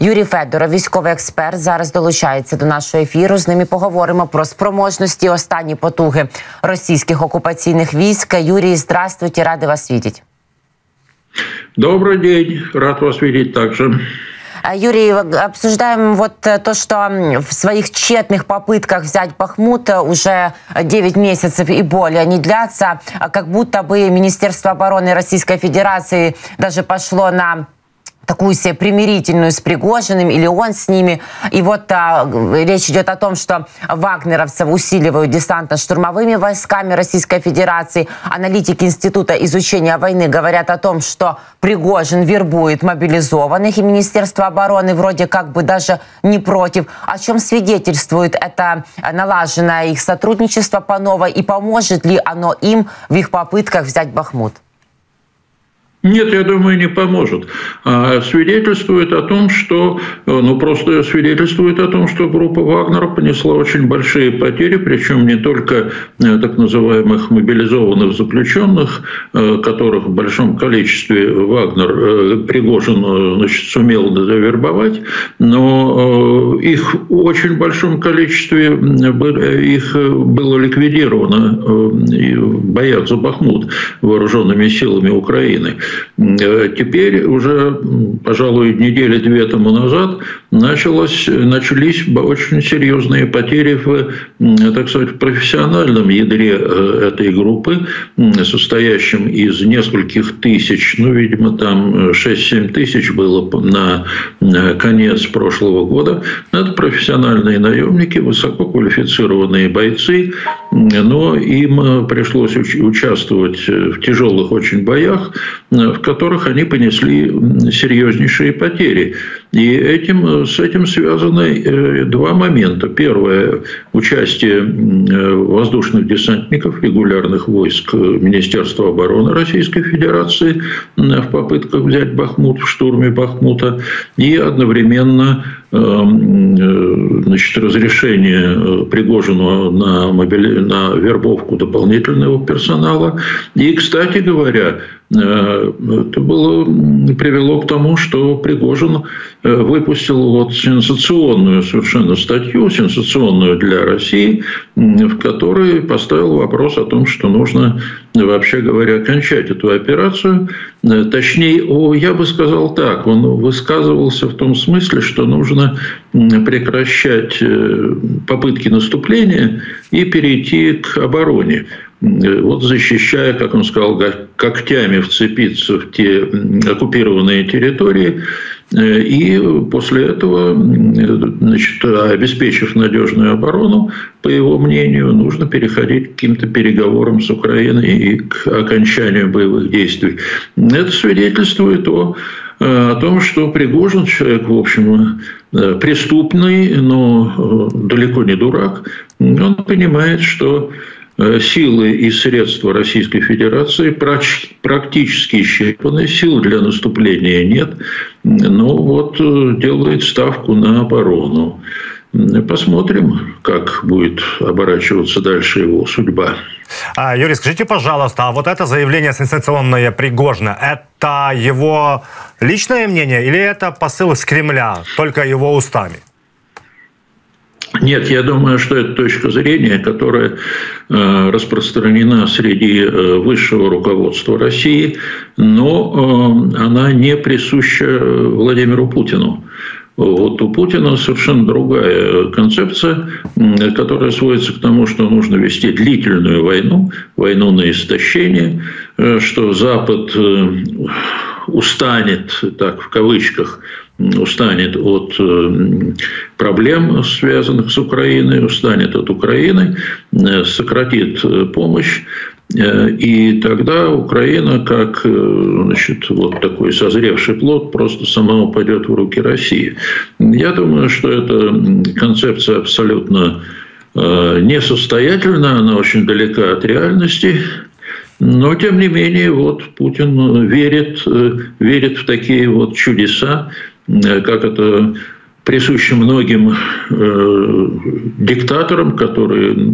Юрій Федоров, військовий експерт, зараз долучається до нашого ефіру. З ними поговоримо про спроможності останні потуги російських окупаційних військ. Юрій, здравствуйте, ради вас видеть. Добрый день, рад вас видеть также. Юрий, обсуждаем вот то, что в своих тщетных попытках взять Бахмут уже 9 месяцев и более они длятся, как будто бы Министерство обороны Российской Федерации даже пошло на такую себе примирительную с Пригожиным, или он с ними. И вот а, речь идет о том, что вагнеровцев усиливают десантно-штурмовыми войсками Российской Федерации. Аналитики Института изучения войны говорят о том, что Пригожин вербует мобилизованных, и Министерство обороны вроде как бы даже не против. О чем свидетельствует это налаженное их сотрудничество по новой, и поможет ли оно им в их попытках взять Бахмут? Нет, я думаю, не поможет. А свидетельствует о том, что, ну просто свидетельствует о том, что группа Вагнера понесла очень большие потери, причем не только э, так называемых мобилизованных заключенных, э, которых в большом количестве Вагнер э, Пригожин значит, сумел завербовать, но их в очень большом количестве их было ликвидировано за Бахмут вооруженными силами Украины. Э, теперь уже, пожалуй, недели две тому назад началось, начались очень серьезные потери в, так сказать, в профессиональном ядре э, этой группы, состоящем из нескольких тысяч, ну, видимо, там 6-7 тысяч было на конец прошлого года. Это профессиональные наемники, высококвалифицированные бойцы, но им э, пришлось участвовать в тяжелых очень боях, в которых они понесли серьезнейшие потери. И этим, с этим связаны э, два момента. Первое – участие э, воздушных десантников, регулярных войск Министерства обороны Российской Федерации в попытках взять Бахмут, в штурме Бахмута. И одновременно э, значит, разрешение э, Пригожину на, мобили... на вербовку дополнительного персонала. И, кстати говоря, э, это было, привело к тому, что Пригожин выпустил вот сенсационную совершенно статью, сенсационную для России, в которой поставил вопрос о том, что нужно, вообще говоря, кончать эту операцию. Точнее, я бы сказал так, он высказывался в том смысле, что нужно прекращать э, попытки наступления и перейти к обороне. Вот защищая, как он сказал, когтями вцепиться в те оккупированные территории, э, и после этого, значит, обеспечив надежную оборону, по его мнению, нужно переходить к каким-то переговорам с Украиной и к окончанию боевых действий. Это свидетельствует о Э, о том, что Пригожин человек, в общем, э, преступный, но э, далеко не дурак. Он понимает, что силы и средства Российской Федерации практически исчерпаны, сил для наступления нет, но вот делает ставку на оборону. Посмотрим, как будет оборачиваться дальше его судьба. А, Юрий, скажите, пожалуйста, а вот это заявление сенсационное Пригожина, это его личное мнение или это посыл с Кремля, только его устами? Нет, я думаю, что это точка зрения, которая э, распространена среди э, высшего руководства России, но э, она не присуща Владимиру Путину. Вот у Путина совершенно другая концепция, которая сводится к тому, что нужно вести длительную войну, войну на истощение, что Запад устанет, так в кавычках, устанет от э, проблем, связанных с Украиной, устанет от Украины, сократит помощь, Э, и тогда Украина, как э, значит, вот такой созревший плод, просто сама упадет в руки России. Я думаю, что эта концепция абсолютно э, несостоятельна, она очень далека от реальности. Но, тем не менее, вот Путин верит, верит в такие вот чудеса, как это присущи многим э, диктаторам, которые, э,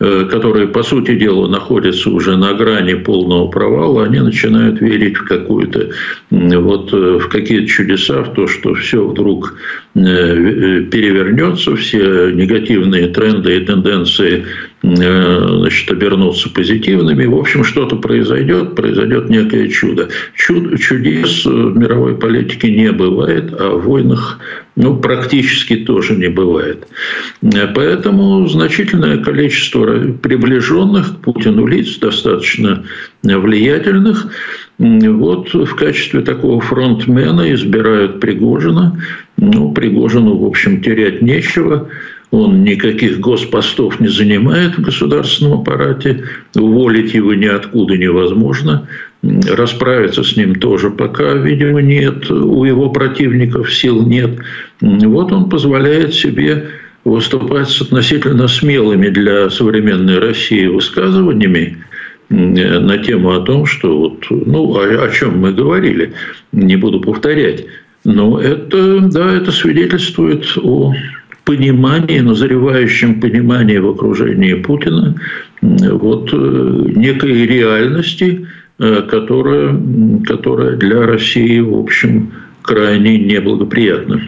которые, по сути дела, находятся уже на грани полного провала, они начинают верить в какую-то, вот, э, в какие-то чудеса, в то, что все вдруг э, перевернется, все негативные тренды и тенденции Э, значит, обернуться позитивными. В общем, что-то произойдет, произойдет некое чудо. Чуд, чудес в мировой политике не бывает, а в войнах ну, практически тоже не бывает. Поэтому значительное количество приближенных к Путину лиц, достаточно влиятельных, вот в качестве такого фронтмена избирают Пригожина. Ну, Пригожину, в общем, терять нечего. Он никаких госпостов не занимает в государственном аппарате, уволить его ниоткуда невозможно, расправиться с ним тоже пока, видимо, нет, у его противников сил нет. Вот он позволяет себе выступать с относительно смелыми для современной России высказываниями на тему о том, что вот, ну, о, о чем мы говорили, не буду повторять, но это, да, это свидетельствует о понимании, назревающем понимании в окружении Путина вот, э, некой реальности, э, которая, которая для России, в общем, крайне неблагоприятна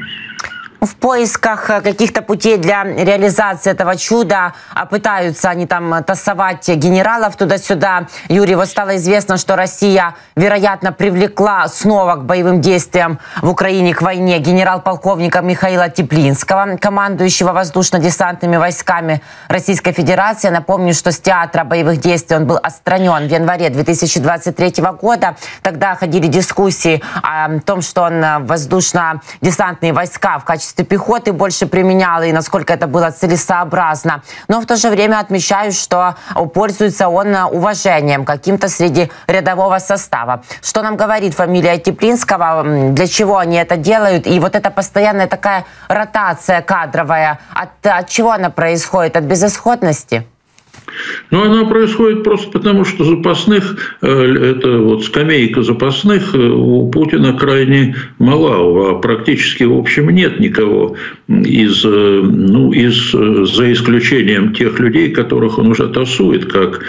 в поисках э, каких-то путей для реализации этого чуда. А пытаются они там тасовать генералов туда-сюда. Юрий, вот стало известно, что Россия, вероятно, привлекла снова к боевым действиям в Украине, к войне генерал-полковника Михаила Теплинского, командующего воздушно-десантными войсками Российской Федерации. Напомню, что с театра боевых действий он был отстранен в январе 2023 года. Тогда ходили дискуссии о том, что он э, воздушно-десантные войска в качестве качестве пехоты больше применял и насколько это было целесообразно. Но в то же время отмечаю, что пользуется он уважением каким-то среди рядового состава. Что нам говорит фамилия Теплинского, для чего они это делают? И вот эта постоянная такая ротация кадровая, от, от чего она происходит? От безысходности? Но она происходит просто потому, что запасных, э, это вот скамейка запасных э, у Путина крайне мала, а практически, в общем, нет никого из, э, ну, из, за исключением тех людей, которых он уже тасует, как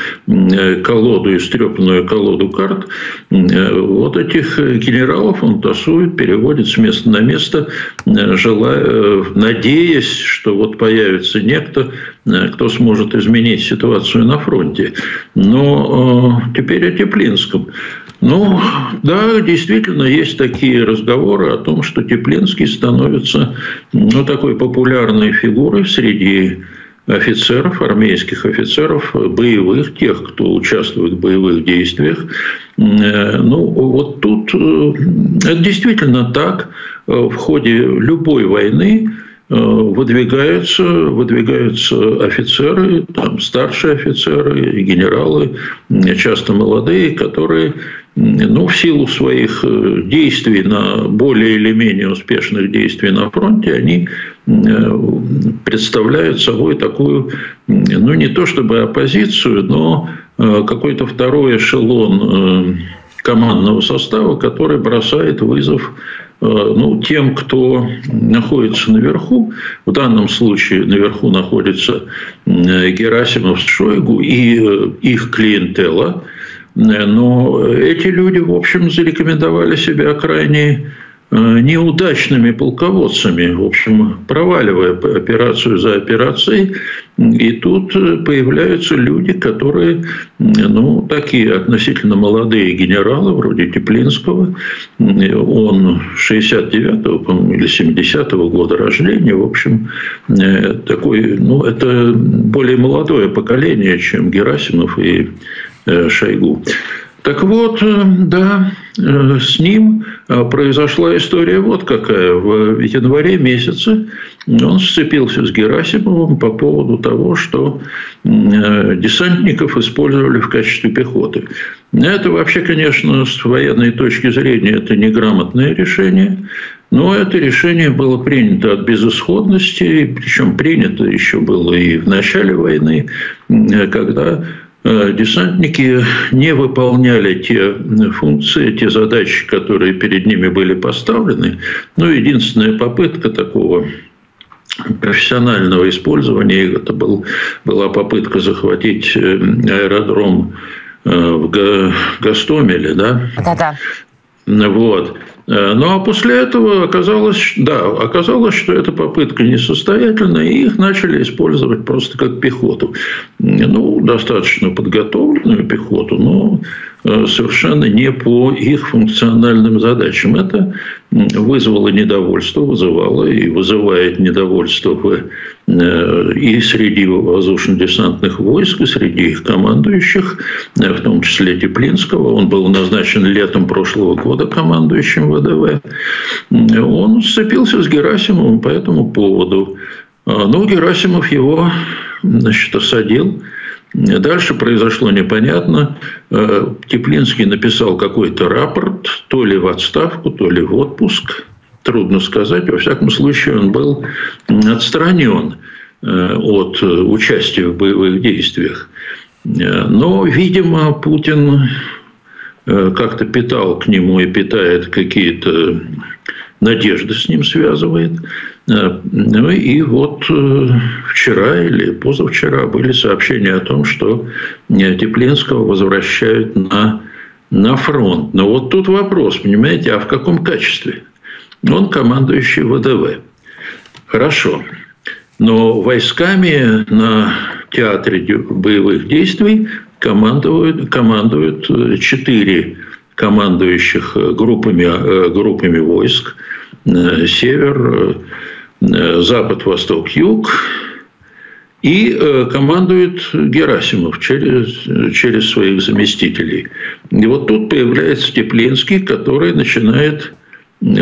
колоду, истрепанную колоду карт. Вот этих генералов он тасует, переводит с места на место, желая, надеясь, что вот появится некто, кто сможет изменить ситуацию на фронте. Но э, теперь о Теплинском. Ну, да, действительно, есть такие разговоры о том, что Теплинский становится ну, такой популярной фигурой среди офицеров, армейских офицеров, боевых, тех, кто участвует в боевых действиях. Э, ну, вот тут э, это действительно так. В ходе любой войны Э, выдвигаются, выдвигаются офицеры, там, старшие офицеры, генералы, часто молодые, которые ну, в силу своих э, действий на более или менее успешных действий на фронте, они э, представляют собой такую, ну, не то чтобы оппозицию, но какой-то второй эшелон командного состава, который бросает вызов Э, ну, тем, кто находится наверху, в данном случае наверху находится Герасимов с Шойгу и э, их клиентела, но эти люди, в общем, зарекомендовали себя крайне Э, неудачными полководцами, в общем, проваливая операцию за операцией. И тут э, появляются люди, которые, ну, такие относительно молодые генералы, вроде Теплинского. Он 69-го, или 70-го года рождения. В общем, э, такой, ну, это более молодое поколение, чем Герасимов и Шойгу. Так вот, э, да, э, с ним э, произошла история вот какая. В январе месяце он сцепился с Герасимовым по поводу того, что десантников использовали в качестве пехоты. Это вообще, конечно, с военной точки зрения это неграмотное решение, но это решение было принято от безысходности, причем принято еще было и в начале войны, когда десантники не выполняли те функции, те задачи, которые перед ними были поставлены. Ну, единственная попытка такого профессионального использования их это был, была попытка захватить аэродром в Гастомеле, да? Да-да. Вот. Э, ну а после этого оказалось, да, оказалось, что эта попытка несостоятельна, и их начали использовать просто как пехоту. Ну, достаточно подготовленную пехоту, но совершенно не по их функциональным задачам. Это вызвало недовольство, вызывало и вызывает недовольство в, э, и среди воздушно-десантных войск, и среди их командующих, э, в том числе Теплинского. Он был назначен летом прошлого года командующим ВДВ. Он сцепился с Герасимовым по этому поводу. Но Герасимов его значит, осадил – Дальше произошло непонятно. Э, Теплинский написал какой-то рапорт, то ли в отставку, то ли в отпуск. Трудно сказать. Во всяком случае, он был отстранен э, от участия в боевых действиях. Э, но, видимо, Путин как-то питал к нему и питает какие-то надежды с ним связывает. Э, ну и вот э, вчера или позавчера были сообщения о том, что э, Теплинского возвращают на, на фронт. Но вот тут вопрос, понимаете, а в каком качестве? Он командующий ВДВ. Хорошо. Но войсками на театре боевых действий командуют, командуют четыре командующих группами, группами войск. Север, запад, восток, юг. И э, командует Герасимов через, через своих заместителей. И вот тут появляется Теплинский, который начинает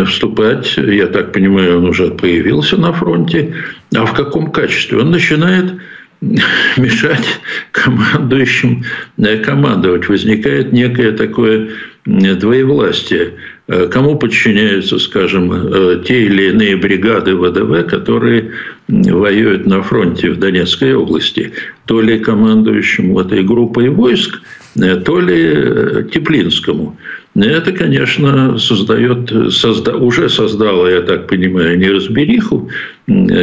вступать, я так понимаю, он уже появился на фронте, а в каком качестве? Он начинает мешать командующим э, командовать. Возникает некое такое двоевластие. Э, кому подчиняются, скажем, э, те или иные бригады ВДВ, которые воюют на фронте в Донецкой области, то ли командующему этой группой войск, э, то ли Теплинскому. Это, конечно, создает, созда, уже создало, я так понимаю, неразбериху,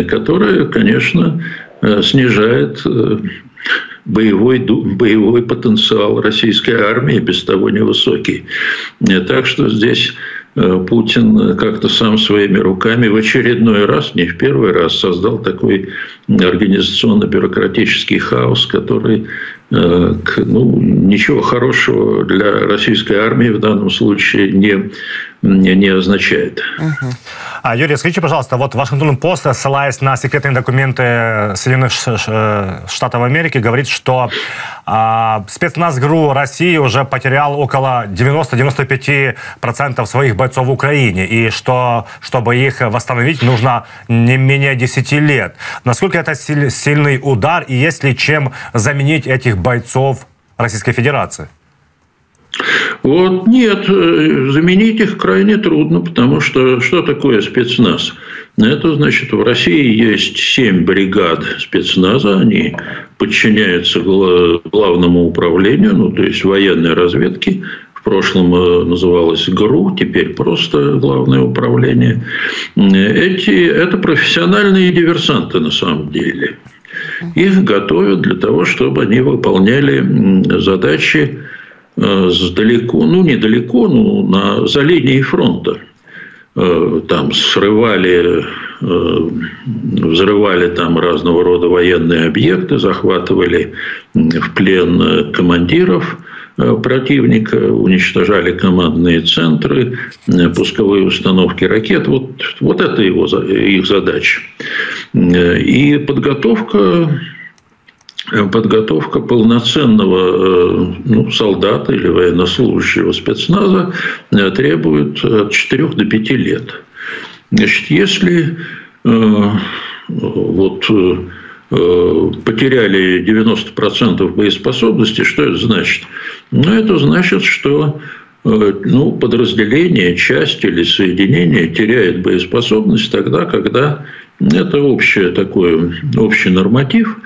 которая, конечно, снижает боевой, боевой потенциал российской армии без того невысокий. Так что здесь э, Путин как-то сам своими руками в очередной раз, не в первый раз, создал такой организационно-бюрократический хаос, который э, ну, ничего хорошего для российской армии в данном случае не, не означает. Uh-huh. А, Юрий, скажите, пожалуйста, вот Вашингтон пост, ссылаясь на секретные документы Соединенных Штатов Америки, говорит, что а, спецназ ГРУ России уже потерял около 90-95% своих бойцов в Украине, и что, чтобы их восстановить, нужно не менее 10 лет. Насколько это сильный удар, и есть ли чем заменить этих бойцов Российской Федерации? Вот нет, э, заменить их крайне трудно, потому что что такое спецназ? Это значит, в России есть семь бригад спецназа, они подчиняются главному управлению, ну, то есть военной разведки. В прошлом э, называлось ГРУ, теперь просто главное управление. Эти, это профессиональные диверсанты на самом деле. Их готовят для того, чтобы они выполняли задачи далеко, ну недалеко, ну на, за линией фронта. Э, там срывали, э, взрывали там разного рода военные объекты, захватывали в плен командиров противника, уничтожали командные центры, пусковые установки ракет. Вот, вот это его, их задача. И подготовка Э, подготовка полноценного э, ну, солдата или военнослужащего спецназа э, требует от 4 до 5 лет. Значит, если э, вот, э, потеряли 90% боеспособности, что это значит? Ну, это значит, что ну, подразделение, часть или соединение теряет боеспособность тогда, когда это общее такое, общий норматив.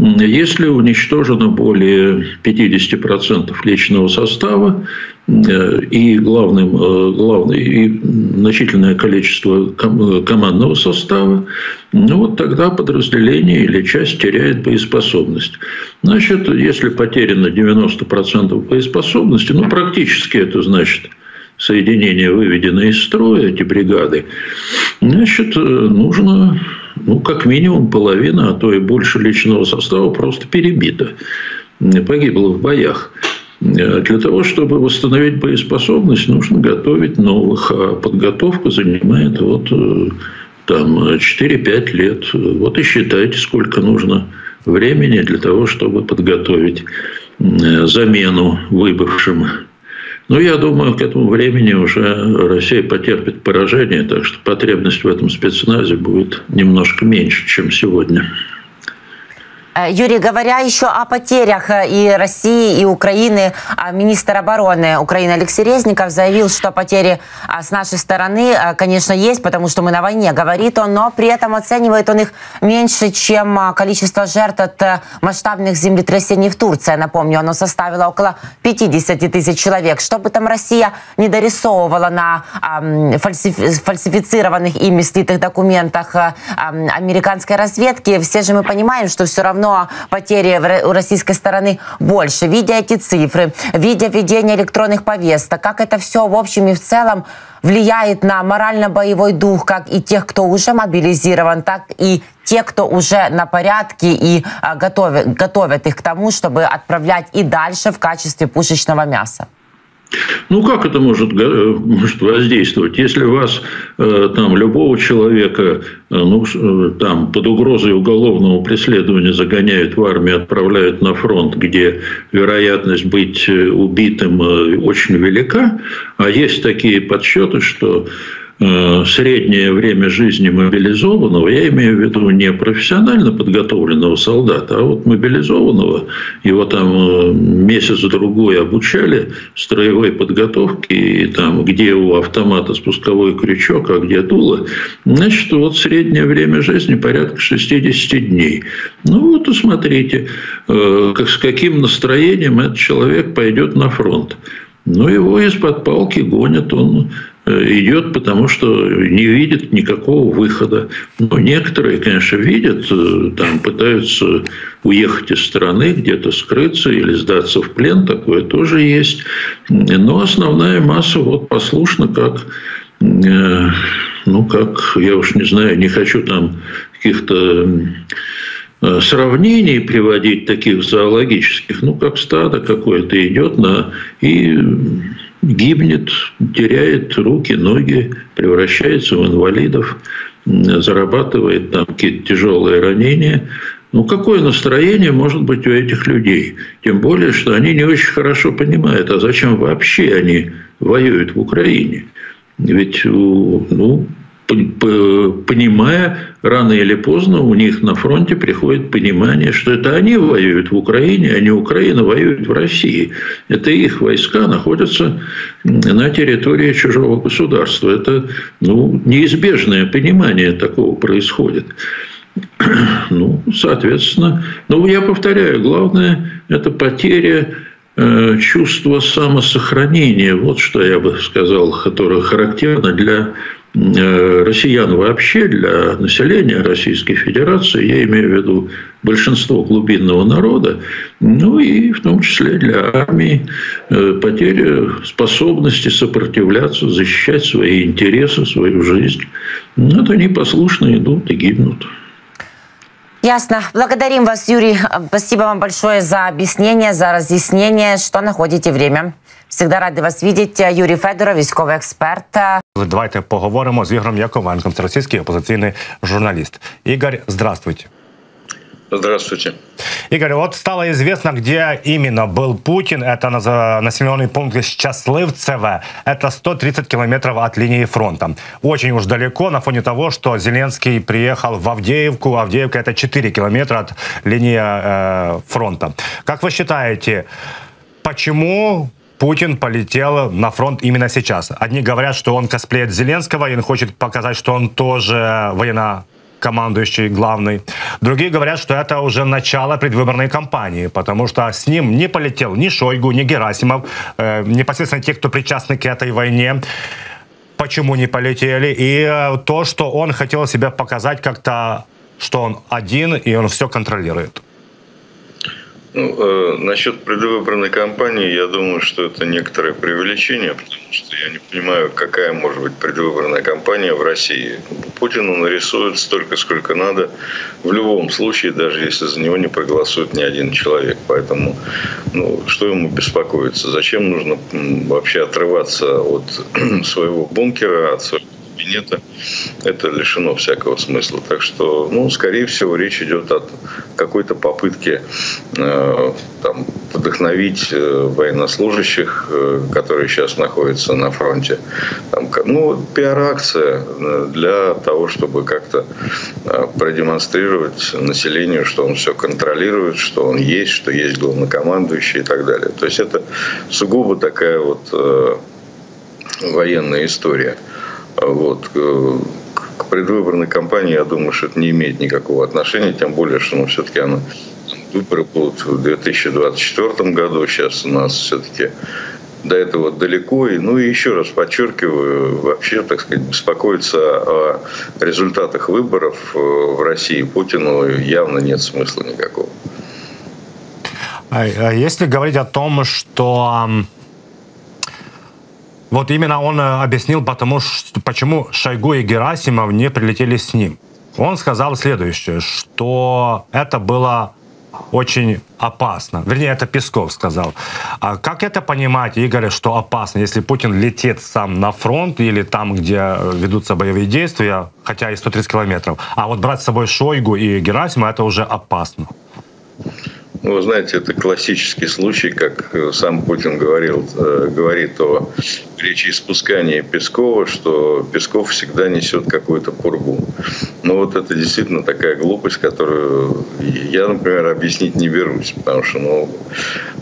Если уничтожено более 50% личного состава э, и, главным, э, главное, и значительное количество командного состава, ну вот тогда подразделение или часть теряет боеспособность. Значит, если потеряно 90% боеспособности, ну практически это значит соединения выведены из строя, эти бригады, значит, э, нужно, ну, как минимум половина, а то и больше личного состава просто перебита, погибло в боях. Э, для того, чтобы восстановить боеспособность, нужно готовить новых, а подготовка занимает вот э, там 4-5 лет. Вот и считайте, сколько нужно времени для того, чтобы подготовить замену выбывшим но я думаю, к этому времени уже Россия потерпит поражение, так что потребность в этом спецназе будет немножко меньше, чем сегодня. Э, Юрий, говоря еще о потерях э, и России, и Украины, а министр обороны Украины Алексей Резников заявил, что потери а, с нашей стороны, э, конечно, есть, потому что мы на войне, говорит он, но при этом оценивает он их меньше, чем а, количество жертв от масштабных землетрясений в Турции. Напомню, оно составило около 50 тысяч человек. Что бы там Россия не дорисовывала на фальсифицированных ими слитых документах американской разведки, все же мы понимаем, что все равно равно потери у российской стороны больше. Видя эти цифры, видя введение электронных повесток, как это все в общем и в целом влияет на морально-боевой дух как и тех, кто уже мобилизирован, так и те, кто уже на порядке и а, готовят, готовят их к тому, чтобы отправлять и дальше в качестве пушечного мяса. Ну, как это может, э, может воздействовать? Если вас, э, там, любого человека, э, ну, там, под угрозой уголовного преследования загоняют в армию, отправляют на фронт, где вероятность быть убитым очень велика, а есть такие подсчеты, что среднее время жизни мобилизованного, я имею в виду не профессионально подготовленного солдата, а вот мобилизованного, его там э, месяц-другой обучали строевой подготовке, и там, где у автомата спусковой крючок, а где дуло, значит, вот среднее время жизни порядка 60 дней. Ну вот, смотрите, э, с каким настроением этот человек пойдет на фронт. Ну, его из-под палки гонят, он Э, идет, потому что не видит никакого выхода. Но некоторые, конечно, видят, э, там пытаются уехать из страны, где-то скрыться или сдаться в плен, такое тоже есть. Но основная масса вот послушна, как э, ну, как, я уж не знаю, не хочу там каких-то сравнений приводить таких зоологических, ну, как стадо какое-то идет на и гибнет, теряет руки, ноги, превращается в инвалидов, зарабатывает там какие-то тяжелые ранения. Ну, какое настроение может быть у этих людей? Тем более, что они не очень хорошо понимают, а зачем вообще они воюют в Украине? Ведь ну, понимая, рано или поздно у них на фронте приходит понимание, что это они воюют в Украине, а не Украина воюет в России. Это их войска находятся на территории чужого государства. Это ну, неизбежное понимание такого происходит. Ну, соответственно, ну, я повторяю, главное – это потеря э, чувства самосохранения. Вот что я бы сказал, которое характерно для россиян вообще, для населения Российской Федерации, я имею в виду большинство глубинного народа, ну и в том числе для армии, э, потеря способности сопротивляться, защищать свои интересы, свою жизнь. Вот они послушно идут и гибнут. Ясно. Благодарим вас, Юрий. Спасибо вам большое за объяснение, за разъяснение, что находите время. Всегда рады вас видеть. Юрій Федоров, військовий експерт. Давайте поговоримо з Ігорем Яковенком, це російський опозиційний журналіст. Ігор, здравствуйте. Здравствуйте. Игорь, вот стало известно, где именно был Путин. Это населенный пункт Счастливцево. Это 130 километров от линии фронта. Очень уж далеко на фоне того, что Зеленский приехал в Авдеевку. Авдеевка это 4 километра от линии э, фронта. Как вы считаете, почему Путин полетел на фронт именно сейчас. Одни говорят, что он косплеит Зеленского, и он хочет показать, что он тоже военно командующий главный. Другие говорят, что это уже начало предвыборной кампании, потому что с ним не полетел ни Шойгу, ни Герасимов, э, непосредственно те, кто причастны к этой войне. Почему не полетели? И э, то, что он хотел себя показать как-то, что он один и он все контролирует. Ну, э, насчет предвыборной кампании, я думаю, что это некоторое преувеличение, потому что я не понимаю, какая может быть предвыборная кампания в России. Путину нарисуют столько, сколько надо, в любом случае, даже если за него не проголосует ни один человек. Поэтому, ну, что ему беспокоиться? Зачем нужно вообще отрываться от своего бункера, от своего кабинета, это лишено всякого смысла. Так что, ну, скорее всего, речь идет о какой-то попытке э, там, вдохновить э, военнослужащих, э, которые сейчас находятся на фронте. Там, ну, пиар-акция э, для того, чтобы как-то э, продемонстрировать населению, что он все контролирует, что он есть, что есть главнокомандующий и так далее. То есть это сугубо такая вот э, военная история. Вот. Э, к предвыборной кампании, я думаю, что это не имеет никакого отношения, тем более, что ну, все-таки она, выборы будут в 2024 году, сейчас у нас все-таки до этого далеко. И, ну и еще раз подчеркиваю, вообще, так сказать, беспокоиться о результатах выборов э, в России Путину явно нет смысла никакого. А, а если говорить о том, что вот именно он э, объяснил, потому что, почему Шойгу и Герасимов не прилетели с ним. Он сказал следующее, что это было очень опасно. Вернее, это Песков сказал. А как это понимать, Игорь, что опасно, если Путин летит сам на фронт или там, где э, ведутся боевые действия, хотя и 130 километров, а вот брать с собой Шойгу и Герасима, это уже опасно? Ну, вы знаете, это классический случай, как э, сам Путин говорил, э, говорит о речеиспускании Пескова, что Песков всегда несет какую-то пургу. Но вот это действительно такая глупость, которую я, например, объяснить не берусь, потому что ну,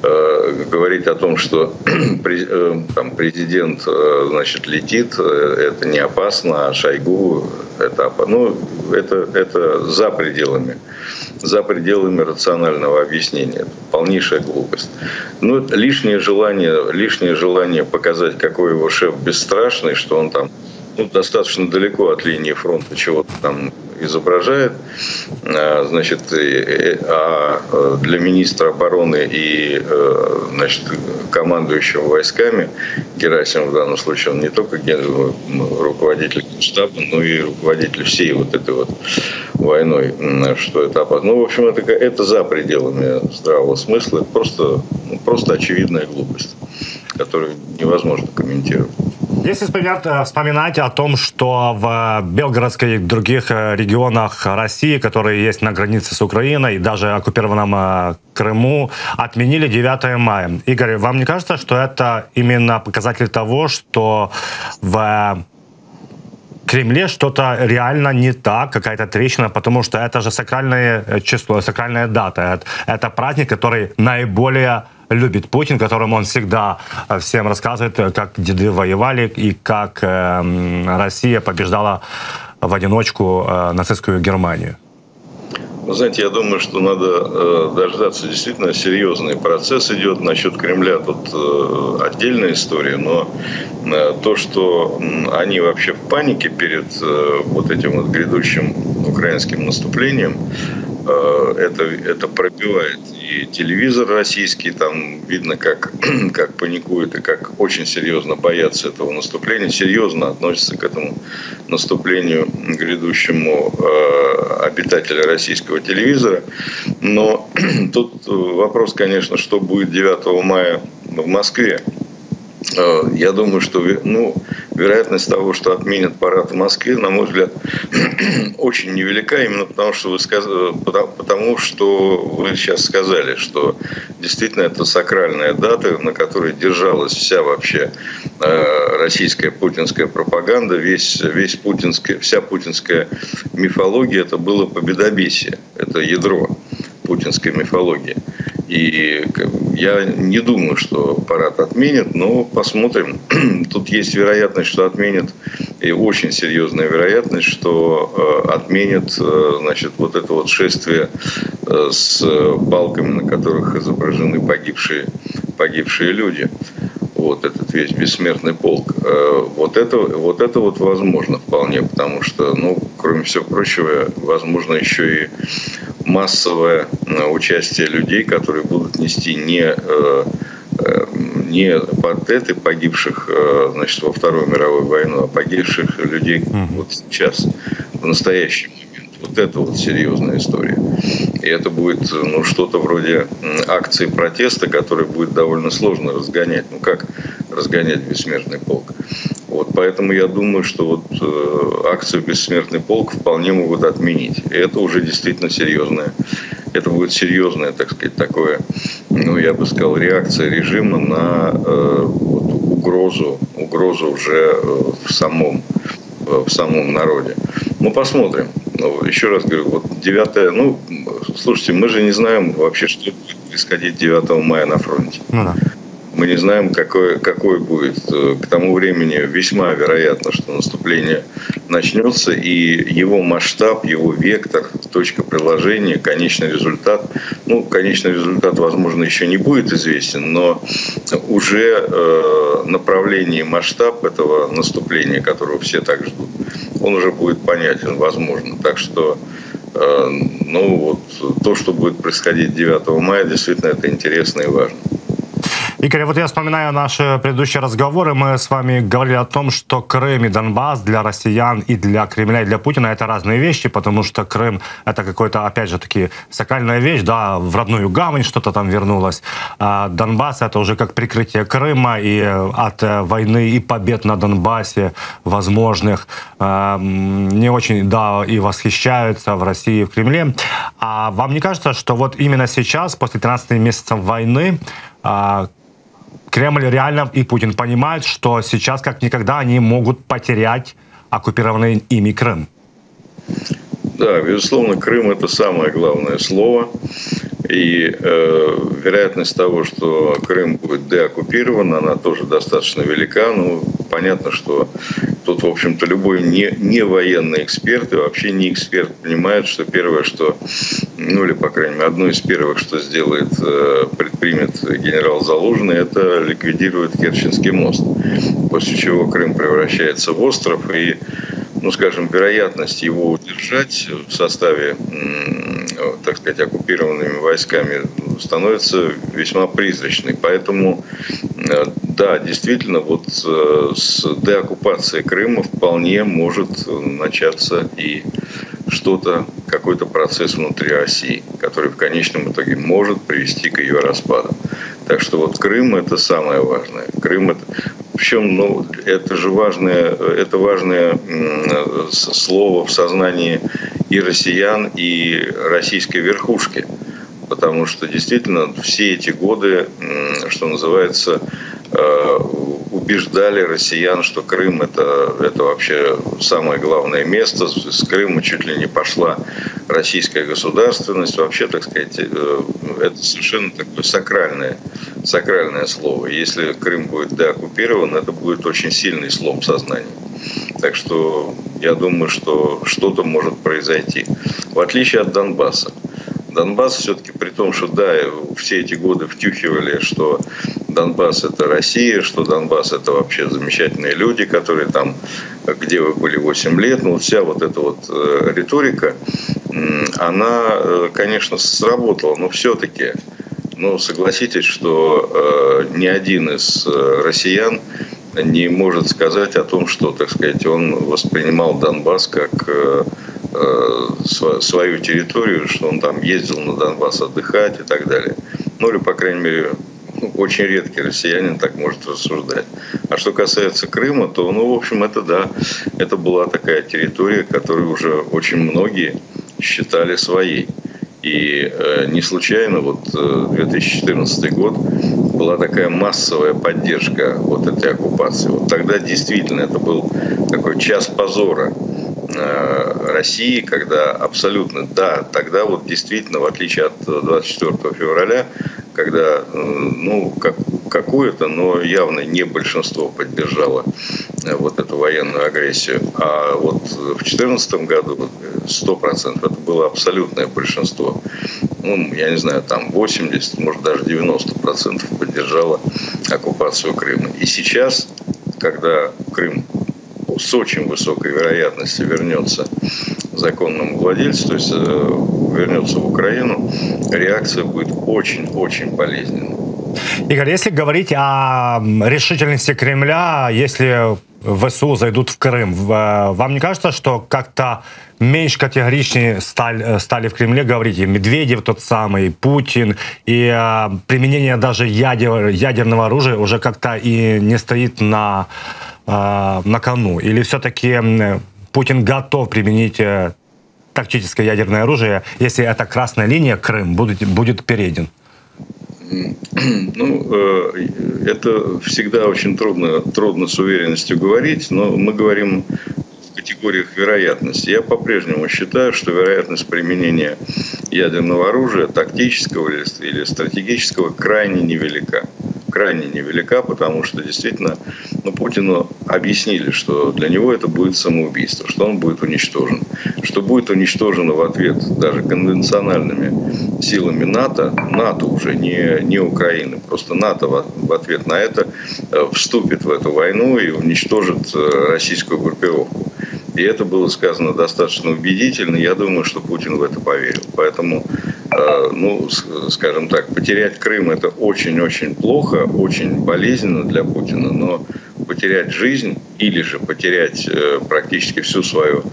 э, говорить о том, что там, президент значит, летит, это не опасно, а Шойгу это опасно. Ну, это, это за пределами за пределами рационального объяснения. Это полнейшая глупость. Ну, лишнее желание, лишнее желание показать, какой его шеф бесстрашный, что он там ну, достаточно далеко от линии фронта чего-то там изображает. А, значит, а э, для министра обороны и э, значит, командующего войсками Герасимов в данном случае, он не только руководитель штаба, но и руководитель всей вот этой вот войной, что это опасно. Ну, в общем, это, это за пределами здравого смысла. Это просто, ну, просто очевидная глупость, которую невозможно комментировать. Если вспоминать, э, о том, что в Белгородской и других э, регионах России, которые есть на границе с Украиной, даже оккупированном э, Крыму, отменили 9 мая. Игорь, вам не кажется, что это именно показатель того, что в Кремле что-то реально не так, какая-то трещина, потому что это же сакральное число, сакральная дата. Это праздник, который наиболее любит Путин, которому он всегда э, всем рассказывает, э, как деды воевали и как э, Россия побеждала в одиночку нацистскую Германию. Вы знаете, я думаю, что надо э, дождаться действительно серьезный процесс идет насчет Кремля. Тут э, отдельная история, но э, то, что э, они вообще в панике перед э, вот этим вот грядущим украинским наступлением, Э, это, это пробивает. И телевизор российский, там видно, как, как паникует и как очень серьезно боятся этого наступления, серьезно относятся к этому наступлению грядущему э, обитателя российского телевизора. Но тут вопрос, конечно, что будет 9 мая в Москве. Э, я думаю, что ну, вероятность того, что отменят парад в Москве, на мой взгляд, очень невелика, именно потому что вы сказ... потому что вы сейчас сказали, что действительно это сакральная дата, на которой держалась вся вообще э, российская путинская пропаганда, весь, весь путинская, вся путинская мифология, это было победобесие, это ядро путинской мифологии. И я не думаю, что парад отменят, но посмотрим. Тут есть вероятность, что отменят, и очень серьезная вероятность, что э, отменят значит, вот это вот шествие с балками, на которых изображены погибшие, погибшие люди вот этот весь бессмертный полк. Вот это, вот это вот возможно вполне, потому что, ну, кроме всего прочего, возможно еще и массовое участие людей, которые будут нести не э, э, не портреты погибших э, значит, во Вторую мировую войну, а погибших людей вот сейчас, в настоящий момент. Вот это вот серьезная история. И это будет ну, что-то вроде акции протеста, который будет довольно сложно разгонять. Ну как разгонять бессмертный полк? Вот, поэтому я думаю, что вот э, акцию «Бессмертный полк» вполне могут отменить. И это уже действительно серьезное. Это будет серьезное, так сказать, такое, ну, я бы сказал, реакция режима на э, вот, угрозу, угрозу уже э, в самом, э, в самом народе. Ну, посмотрим. Еще раз говорю, вот 9 ну, слушайте, мы же не знаем вообще, что будет происходить 9 мая на фронте. Ну, да. Мы не знаем, какой, какой будет. К тому времени весьма вероятно, что наступление начнется, и его масштаб, его вектор, точка приложения, конечный результат, ну, конечный результат, возможно, еще не будет известен, но уже э, направление и масштаб этого наступления, которого все так ждут, он уже будет понятен, возможно. Так что э, ну вот то, что будет происходить 9 мая, действительно это интересно и важно. Игорь, вот я вспоминаю наши предыдущие разговоры. Мы с вами говорили о том, что Крым и Донбасс для россиян и для Кремля, и для Путина это разные вещи, потому что Крым это какой-то, опять же таки, сакральная вещь, да, в родную гавань что-то там вернулось. А Донбасс это уже как прикрытие Крыма и э, от э, войны и побед на Донбассе возможных э, не очень, да, и восхищаются в России, в Кремле. А вам не кажется, что вот именно сейчас, после 13 месяцев войны, а, Кремль реально и Путин понимают, что сейчас как никогда они могут потерять оккупированный ими Крым. Да, безусловно, Крым это самое главное слово. И э, вероятность того, что Крым будет деоккупирован, она тоже достаточно велика. Ну, понятно, что тут, в общем-то, любой не, не военный эксперт и вообще не эксперт понимает, что первое, что, ну или, по крайней мере, одно из первых, что сделает, э, предпримет генерал Залужный, это ликвидирует Керченский мост. После чего Крым превращается в остров и ну, скажем, вероятность его удержать в составе, так сказать, оккупированными войсками становится весьма призрачной. Поэтому, э, да, действительно, вот э, с деоккупацией Крыма вполне может начаться и что-то, какой-то процесс внутри России, который в конечном итоге может привести к ее распаду. Так что вот Крым это самое важное. Крым это причем, ну, это же важное, это важное слово в сознании и россиян, и российской верхушки. Потому что действительно все эти годы, что называется, э, убеждали россиян, что Крым это, это вообще самое главное место. С Крыма чуть ли не пошла российская государственность. Вообще, так сказать, э, это совершенно такое сакральное сакральное слово. Если Крым будет деоккупирован, это будет очень сильный слом сознания. Так что я думаю, что что-то может произойти. В отличие от Донбасса. Донбасс все-таки при том, что да, все эти годы втюхивали, что Донбасс это Россия, что Донбасс это вообще замечательные люди, которые там, где вы были 8 лет, ну вся вот эта вот э, риторика, она, э, конечно, сработала, но все-таки ну, согласитесь, что э, ни один из э, россиян не может сказать о том, что, так сказать, он воспринимал Донбасс как э, э, свою территорию, что он там ездил на Донбасс отдыхать и так далее. Ну, или, по крайней мере, ну, очень редкий россиянин так может рассуждать. А что касается Крыма, то, ну, в общем, это да, это была такая территория, которую уже очень многие считали своей. И э, не случайно вот 2014 э, год была такая массовая поддержка вот этой оккупации. Вот тогда действительно это был такой час позора э, России, когда абсолютно, да, тогда вот действительно, в отличие от 24 февраля, когда, ну, как, какое-то, но явно не большинство поддержало вот эту военную агрессию. А вот в 2014 году 100% это было абсолютное большинство. Ну, я не знаю, там 80, может даже 90% поддержало оккупацию Крыма. И сейчас, когда Крым с очень высокой вероятностью вернется законному владельцу, то есть э, вернется в Украину, реакция будет очень-очень болезненной. Игорь, если говорить о решительности Кремля, если ВСУ зайдут в Крым, э, вам не кажется, что как-то меньше категоричнее стали, э, стали в Кремле говорить и Медведев тот самый, Путин, и э, применение даже ядер, ядерного оружия уже как-то и не стоит на, э, на кону? Или все-таки Путин готов применить э, тактическое ядерное оружие, если эта красная линия, Крым, будет, будет перейден? Ну, э, это всегда очень трудно, трудно с уверенностью говорить, но мы говорим категориях вероятности. Я по-прежнему считаю, что вероятность применения ядерного оружия, тактического или стратегического, крайне невелика крайне невелика, потому что действительно ну, Путину объяснили, что для него это будет самоубийство, что он будет уничтожен, что будет уничтожено в ответ даже конвенциональными силами НАТО, НАТО уже не, не Украины, просто НАТО в, ответ на это э, вступит в эту войну и уничтожит э, российскую группировку. И это было сказано достаточно убедительно. Я думаю, что Путин в это поверил. Поэтому Э, ну, скажем так, потерять Крым это очень-очень плохо, очень болезненно для Путина, но потерять жизнь или же потерять э, практически всю свою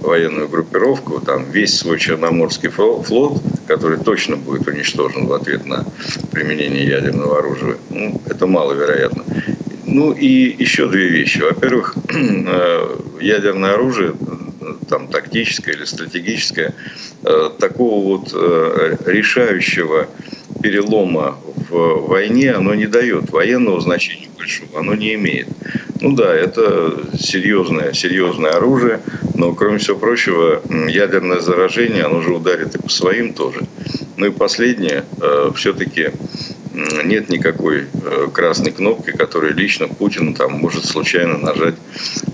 военную группировку, там весь свой Черноморский флот, который точно будет уничтожен в ответ на применение ядерного оружия, ну, это маловероятно. Ну и еще две вещи. Во-первых, э, ядерное оружие там, тактическое или стратегическое, э, такого вот э, решающего перелома в войне оно не дает. Военного значения большого оно не имеет. Ну да, это серьезное, серьезное оружие, но, кроме всего прочего, ядерное заражение, оно же ударит и по своим тоже. Ну и последнее, э, все-таки нет никакой э, красной кнопки, которую лично Путин там может случайно нажать,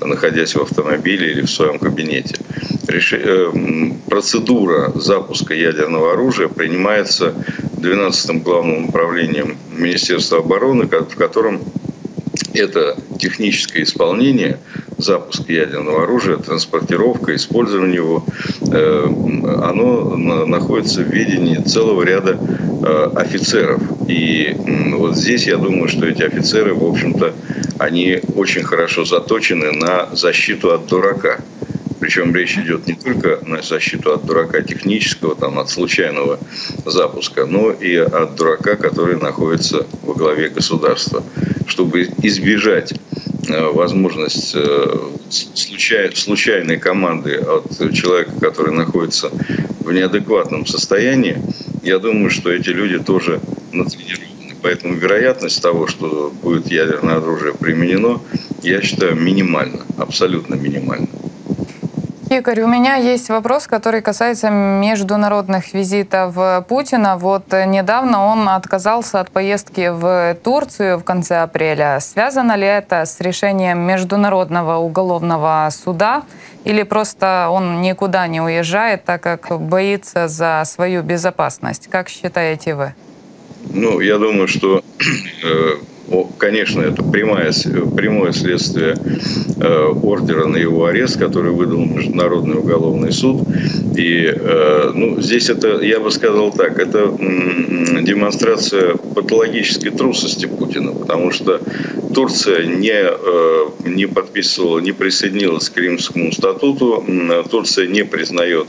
находясь в автомобиле или в своем кабинете. Э, процедура запуска ядерного оружия принимается 12-м главным управлением Министерства обороны, в котором это техническое исполнение, запуск ядерного оружия, транспортировка, использование его, э, оно находится в видении целого ряда э, офицеров. И вот здесь я думаю, что эти офицеры, в общем-то, они очень хорошо заточены на защиту от дурака. Причем речь идет не только на защиту от дурака технического, там, от случайного запуска, но и от дурака, который находится во главе государства. Чтобы избежать возможность э, случайной команды от человека, который находится в неадекватном состоянии, я думаю, что эти люди тоже натренированы. Поэтому вероятность того, что будет ядерное оружие применено, я считаю минимально, абсолютно минимально. Игорь, у меня есть вопрос, который касается международных визитов Путина. Вот недавно он отказался от поездки в Турцию в конце апреля. Связано ли это с решением Международного уголовного суда? Или просто он никуда не уезжает, так как боится за свою безопасность? Как считаете вы? Ну, я думаю, что э, конечно, это прямое, прямое следствие э, ордера на его арест, который выдал Международный уголовный суд. И э, ну, здесь это, я бы сказал так, это демонстрация патологической трусости Путина, потому что Турция не, э, не подписывала, не присоединилась к Римскому статуту, Турция не признает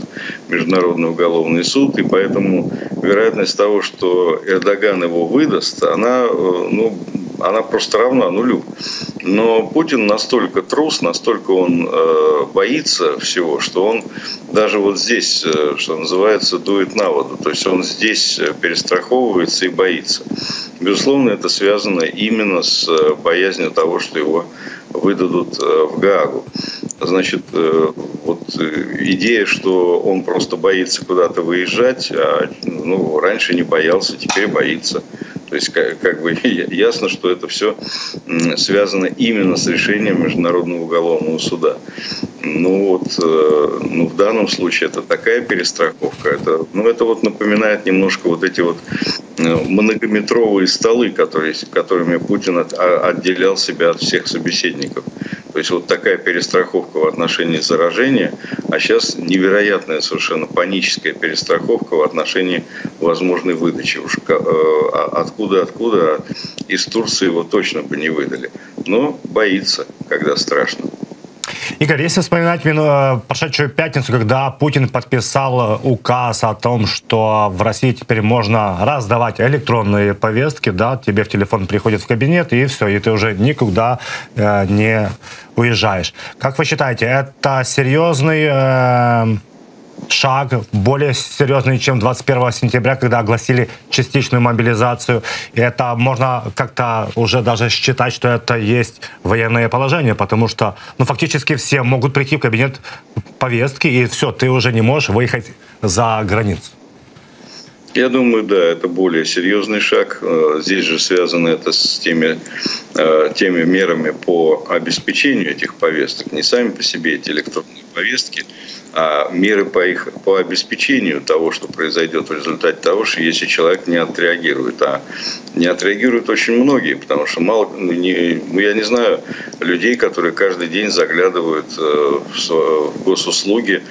Международный уголовный суд, и поэтому вероятность того, что Эрдоган его выдаст, она ну, она просто равна нулю. Но Путин настолько трус, настолько он э, боится всего, что он даже вот здесь, э, что называется, дует на воду. То есть он здесь э, перестраховывается и боится. Безусловно, это связано именно с э, боязнью того, что его выдадут в Гаагу. Значит, вот идея, что он просто боится куда-то выезжать, а ну, раньше не боялся, теперь боится. То есть, как, как бы ясно, что это все связано именно с решением Международного уголовного суда. Ну вот, э, ну в данном случае это такая перестраховка. Это, ну это вот напоминает немножко вот эти вот э, многометровые столы, которые, которыми Путин от, отделял себя от всех собеседников. То есть вот такая перестраховка в отношении заражения, а сейчас невероятная совершенно паническая перестраховка в отношении возможной выдачи. Уж э, а откуда, откуда, из Турции его точно бы не выдали. Но боится, когда страшно. Игорь, если вспоминать э, прошедшую пятницу, когда Путин подписал указ о том, что в России теперь можно раздавать электронные повестки, да, тебе в телефон приходит в кабинет, и все, и ты уже никуда э, не уезжаешь. Как вы считаете, это серьезный э, шаг более серьезный, чем 21 сентября, когда огласили частичную мобилизацию. И это можно как-то уже даже считать, что это есть военное положение, потому что ну, фактически все могут прийти в кабинет повестки, и все, ты уже не можешь выехать за границу. Я думаю, да, это более серьезный шаг. Э, здесь же связано это с теми, э, теми мерами по обеспечению этих повесток. Не сами по себе эти электронные повестки, а меры по их по обеспечению того, что произойдет в результате того, что если человек не отреагирует, а не отреагируют очень многие, потому что мало, ну, не, ну, я не знаю людей, которые каждый день заглядывают э, в госуслуги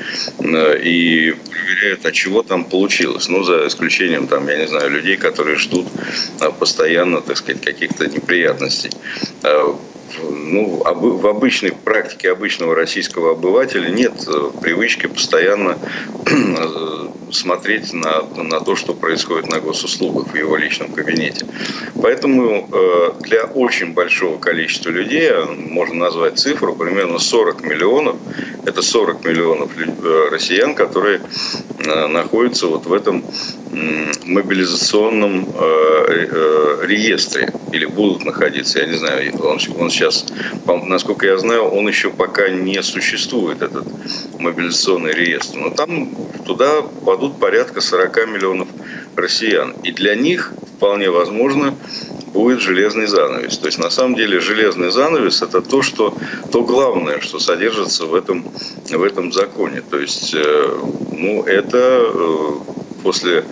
и проверяют, а чего там получилось. Ну, за исключением, там, я не знаю, людей, которые ждут э, постоянно, так сказать, каких-то неприятностей ну, в обычной практике обычного российского обывателя нет э, привычки постоянно э, смотреть на, на то, что происходит на госуслугах в его личном кабинете. Поэтому э, для очень большого количества людей, можно назвать цифру, примерно 40 миллионов, это 40 миллионов россиян, которые находятся вот в этом мобилизационном реестре или будут находиться, я не знаю, он, он сейчас, насколько я знаю, он еще пока не существует, этот мобилизационный реестр. Но там туда падут порядка 40 миллионов россиян. И для них вполне возможно будет железный занавес. То есть на самом деле железный занавес это то, что то главное, что содержится в этом в этом законе. То есть э, ну это э, после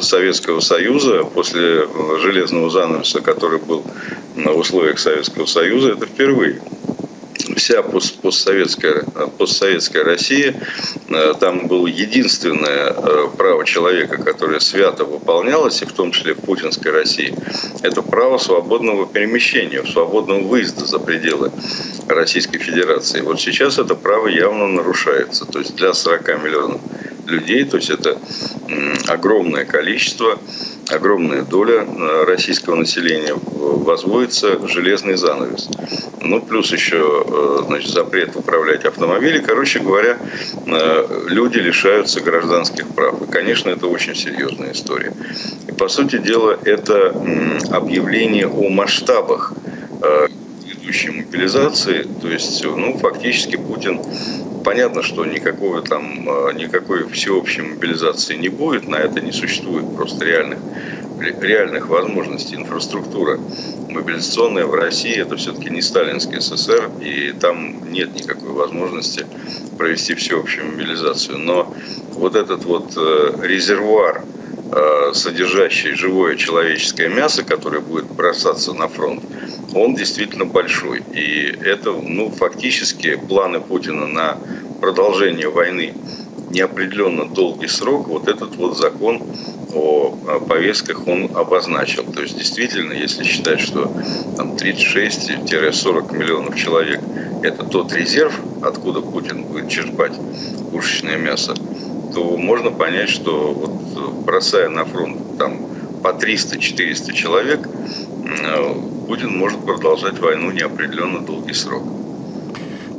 Советского Союза, после железного занавеса, который был в условиях Советского Союза, это впервые. Вся постсоветская, постсоветская Россия, э, там было единственное э, право человека, которое свято выполнялось, и в том числе в путинской России, это право свободного перемещения, свободного выезда за пределы Российской Федерации. Вот сейчас это право явно нарушается. То есть для 40 миллионов людей, то есть это огромное количество, огромная доля э, российского населения возводится железный занавес. Ну, плюс еще э, значит, запрет управлять автомобилем. Короче говоря, э, люди лишаются гражданских прав. И, конечно, это очень серьезная история. И, по сути дела, это объявление о масштабах грядущей мобилизации. То есть, ну, фактически Путин Понятно, что никакого там, а, никакой всеобщей мобилизации не будет, на это не существует просто реальных, реальных возможностей. Инфраструктура мобилизационная в России – это все-таки не сталинский СССР, и там нет никакой возможности провести всеобщую мобилизацию. Но вот этот вот э, резервуар, э, содержащий живое человеческое мясо, которое будет бросаться на фронт, он действительно большой. И это, ну, фактически планы Путина на продолжение войны неопределенно долгий срок, вот этот вот закон о повестках он обозначил. То есть действительно, если считать, что там 36-40 миллионов человек – это тот резерв, откуда Путин будет черпать пушечное мясо, то можно понять, что вот бросая на фронт там по 300-400 человек, э, Путин может продолжать войну неопределенно долгий срок.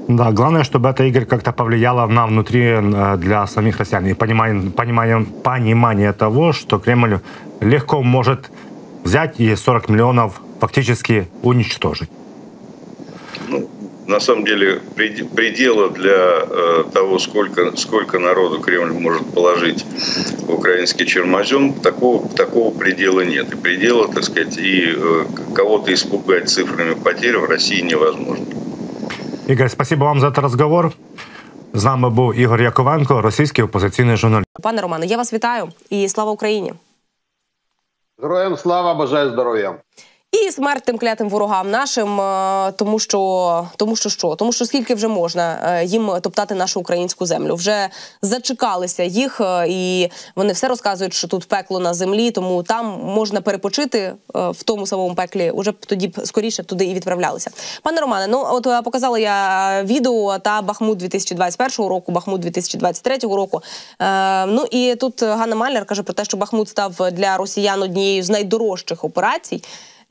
Да, главное, чтобы это, Игорь, как-то повлияло на внутри э, для самих россиян. И понимание, понимание, понимание того, что Кремль легко может взять и 40 миллионов фактически уничтожить Ну, на самом деле предела для э, того, сколько, сколько народу Кремль может положить в украинский чермозем, такого, такого предела нет. И предела, так сказать, и э, кого-то испугать цифрами потерь в России невозможно. Игорь, спасибо вам за этот разговор. З нами був Ігор Яковенко, російський опозиційний журналіст. Пане Романе, я вас вітаю і слава Україні. Героям слава, бажаю здоров'я. І смерть тим клятим ворогам нашим, е, тому що тому що що? Тому що скільки вже можна е, їм топтати нашу українську землю? Вже зачекалися їх, е, і вони все розказують, що тут пекло на землі, тому там можна перепочити в тому самому пеклі. Уже тоді б скоріше туди і відправлялися. Пане Романе, ну от показала я відео та Бахмут 2021 року, Бахмут 2023 року. Ну і тут Ганна Малер каже про те, що Бахмут став для росіян однією з найдорожчих операцій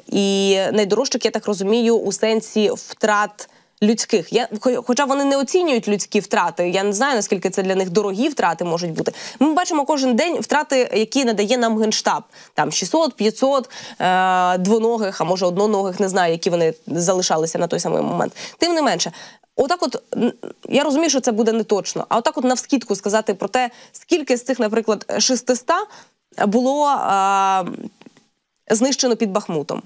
і найдорожчих, я так розумію, у сенсі втрат. Людських я хоча вони не оцінюють людські втрати. Я не знаю наскільки це для них дорогі втрати можуть бути. Ми бачимо кожен день втрати, які надає нам генштаб. Там 600, 500 е- двоногих, а може одноногих, не знаю, які вони залишалися на той самий момент. Тим не менше, отак, от я розумію, що це буде не точно. А отак, от навскідку сказати про те, скільки з цих, наприклад, 600 було е- знищено під Бахмутом.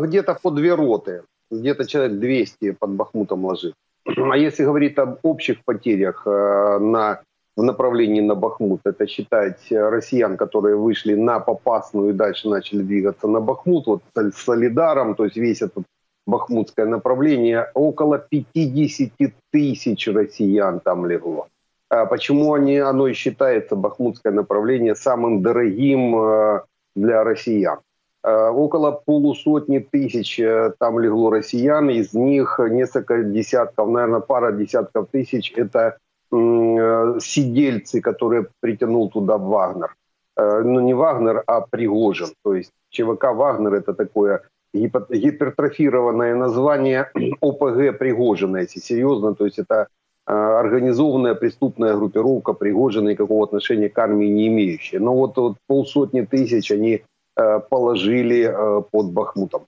где-то по две роты, где-то человек 200 под Бахмутом ложит. А если говорить об общих потерях э, на, в направлении на Бахмут, это считать россиян, которые вышли на Попасную и дальше начали двигаться на Бахмут, вот с Солидаром, то есть весь этот бахмутское направление, около 50 тысяч россиян там легло. А почему они, оно и считается, бахмутское направление, самым дорогим э, для россиян? Э, около полусотни тысяч э, там легло россиян, из них несколько десятков, наверное, пара десятков тысяч – это сидельцы, которые притянул туда Вагнер. Ну, не Вагнер, а Пригожин. То есть ЧВК «Вагнер» – это такое гипертрофированное название ОПГ Пригожина, если серьезно. То есть это организованная преступная группировка Пригожина, никакого отношения к армии не имеющая. Но вот, вот полсотни тысяч они Е, положили е, під Бахмутом.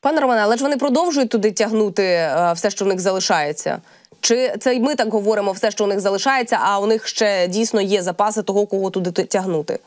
Пане Романе, але ж вони продовжують туди тягнути е, все, що в них залишається. Чи це й ми так говоримо все, що у них залишається, а у них ще дійсно є запаси того, кого туди тягнути?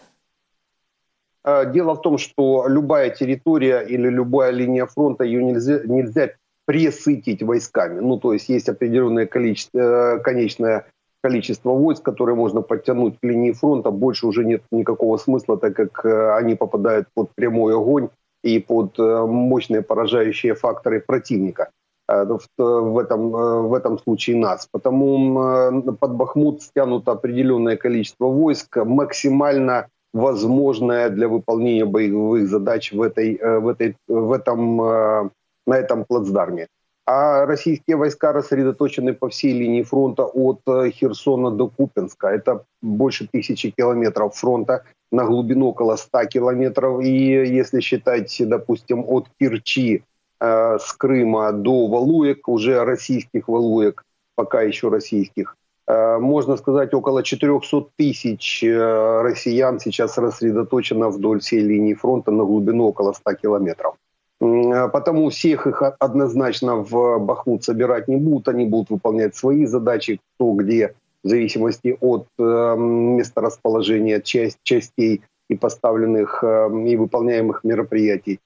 Дело в том, что любая территория или любая линия фронта, ее нельзя, нельзя пресытить войсками. Ну, то есть есть определенное количество, конечное количество войск, которые можно подтянуть к линии фронта, больше уже нет никакого смысла, так как э, они попадают под прямой огонь и под э, мощные поражающие факторы противника. Э, в этом, в этом случае нас. Потому под Бахмут стянуто определенное количество войск, максимально возможное для выполнения боевых задач в, этой, в, этой, в этом, на этом плацдарме а российские войска рассредоточены по всей линии фронта от э, Херсона до Купенска. Это больше тысячи километров фронта на глубину около 100 километров. И если считать, допустим, от Керчи э, с Крыма до Валуек, уже российских Валуек, пока еще российских, э, можно сказать, около 400 тысяч э, россиян сейчас рассредоточено вдоль всей линии фронта на глубину около 100 километров. А потому всех их однозначно в Бахмут собирать не будут. Они будут выполнять свои задачи, кто где, в зависимости от э, месторасположения часть, частей и поставленных э, и выполняемых мероприятий.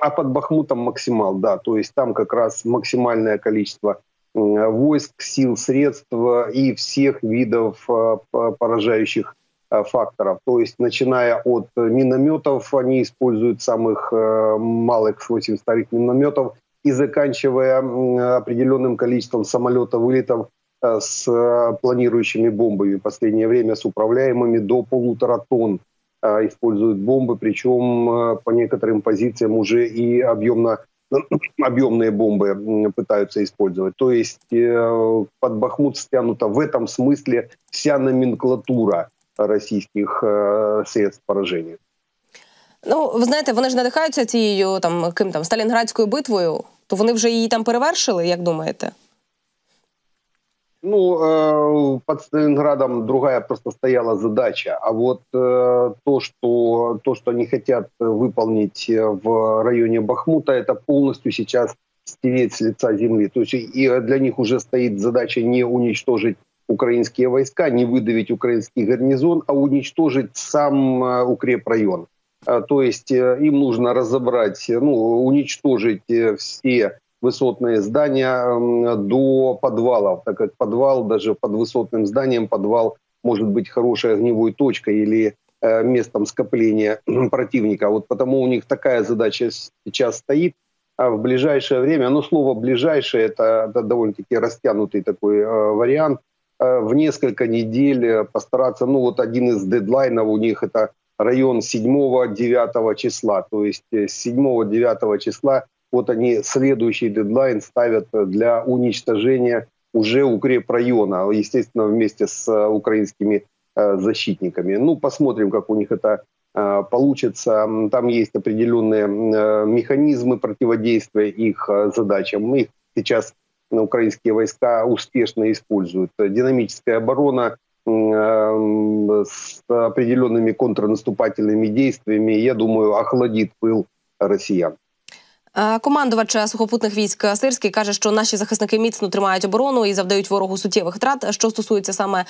А под Бахмутом максимал, да, то есть там как раз максимальное количество войск, сил, средств и всех видов э, поражающих Э, факторов. То есть, начиная от минометов, они используют самых э, малых 8 старых минометов, и заканчивая определенным количеством самолетов, вылетов э, с планирующими бомбами. В последнее время с управляемыми до полутора тонн используют бомбы, причем по некоторым позициям уже и объемно объемные бомбы пытаются использовать. То есть под Бахмут стянута в этом смысле вся номенклатура російських э, средств пораження. Ну, ви знаєте, вони ж надихаються цією там ким там Сталінградською битвою, то вони вже її там перевершили, як думаєте? Ну, э, под Сталинградом другая просто стояла задача. А вот э, то, что, то, что они хотят выполнить в районе Бахмута, это полностью сейчас стереть с лица земли. То есть и для них уже стоит задача не уничтожить украинские войска, не выдавить украинский гарнизон, а уничтожить сам укрепрайон. То есть им нужно разобрать, ну, уничтожить все высотные здания до подвалов, так как подвал, даже под высотным зданием подвал может быть хорошей огневой точкой или э, местом скопления противника. Вот потому у них такая задача сейчас стоит. А в ближайшее время, ну слово «ближайшее» это, это довольно-таки растянутый такой э, вариант, э, в несколько недель постараться, ну вот один из дедлайнов у них это район 7-9 числа, то есть с 7-9 числа вот они следующий дедлайн ставят для уничтожения уже укрепрайона, естественно, вместе с э, украинскими э, защитниками. Ну, посмотрим, как у них это э, получится. Там есть определенные механизмы противодействия их задачам. Мы их сейчас украинские войска успешно используют. Динамическая оборона с определенными контрнаступательными действиями, я думаю, охладит пыл россиян. Е, командувач сухопутних військ Сирський каже, що наші захисники міцно тримають оборону і завдають ворогу суттєвих втрат, що стосується саме е,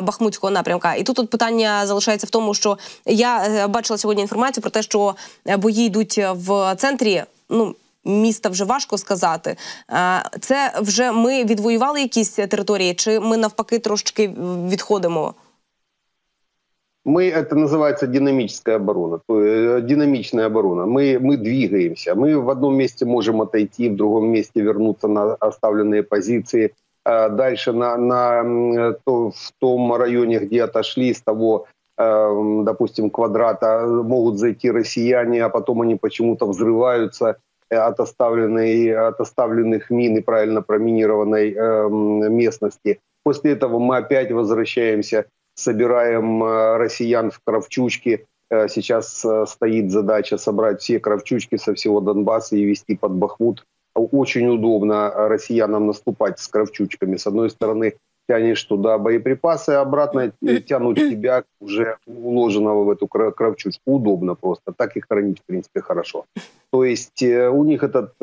Бахмутського напрямка. І тут от питання залишається в тому, що я е, бачила сьогодні інформацію про те, що бої йдуть в центрі. Ну міста вже важко сказати. Це вже ми відвоювали якісь території, чи ми навпаки трошки відходимо? мы, это называется динамическая оборона, то есть э, динамичная оборона. Мы, мы двигаемся. Мы в одном месте можем отойти, в другом месте вернуться на оставленные позиции. А дальше на, на, то, в том районе, где отошли с того, э, допустим, квадрата, могут зайти россияне, а потом они почему-то взрываются от, оставленной, от оставленных мин и правильно проминированной э, местности. После этого мы опять возвращаемся собираем э, россиян в Кравчучке. Э, сейчас э, стоит задача собрать все Кравчучки со всего Донбасса и вести под Бахмут. Очень удобно россиянам наступать с Кравчучками. С одной стороны, тянешь туда боеприпасы, обратно тянут тебя уже уложенного в эту кравчучку. Удобно просто. Так и хранить, в принципе, хорошо. То есть у них этот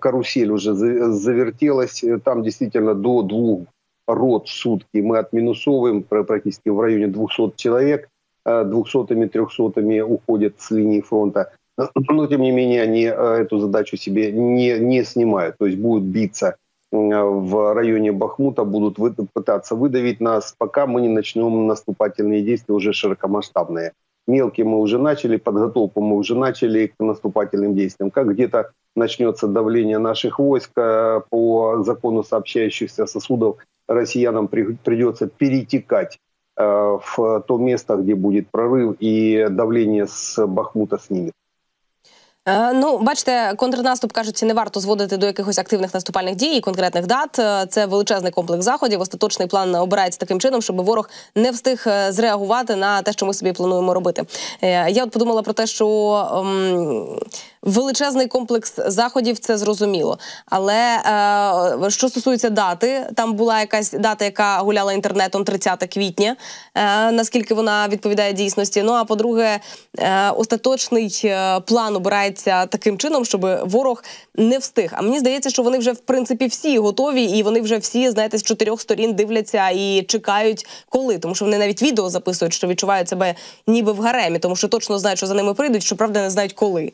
карусель уже завертелась. Там действительно до двух рот в сутки мы отминусовываем практически в районе 200 человек, 200-ми, 300 уходят с линии фронта. Но, тем не менее, они э, эту задачу себе не, не снимают. То есть будут биться в районе Бахмута, будут пытаться выдавить нас, пока мы не начнем наступательные действия уже широкомасштабные. Мелкие мы уже начали, подготовку мы уже начали к наступательным действиям. Как где-то начнется давление наших войск э, по закону сообщающихся сосудов, россиянам придется перетекать э, в то место, где будет прорыв, и давление с Бахмута снимет. Е, ну, бачите, контрнаступ кажуть, не варто зводити до якихось активних наступальних дій і конкретних дат. Е, це величезний комплекс заходів. Остаточний план обирається таким чином, щоб ворог не встиг е, зреагувати на те, що ми собі плануємо робити. Я от подумала про те, що ем, величезний комплекс заходів це зрозуміло. Але е, що стосується дати, там була якась дата, яка гуляла інтернетом 30 квітня. Е, наскільки вона відповідає дійсності? Ну а по-друге, е, остаточний план обирається таким чином, щоб ворог не встиг. А мені здається, що вони вже в принципі всі готові, і вони вже всі знаєте з чотирьох сторін дивляться і чекають, коли тому, що вони навіть відео записують, що відчувають себе ніби в гаремі, тому що точно знають, що за ними прийдуть, що правда не знають коли.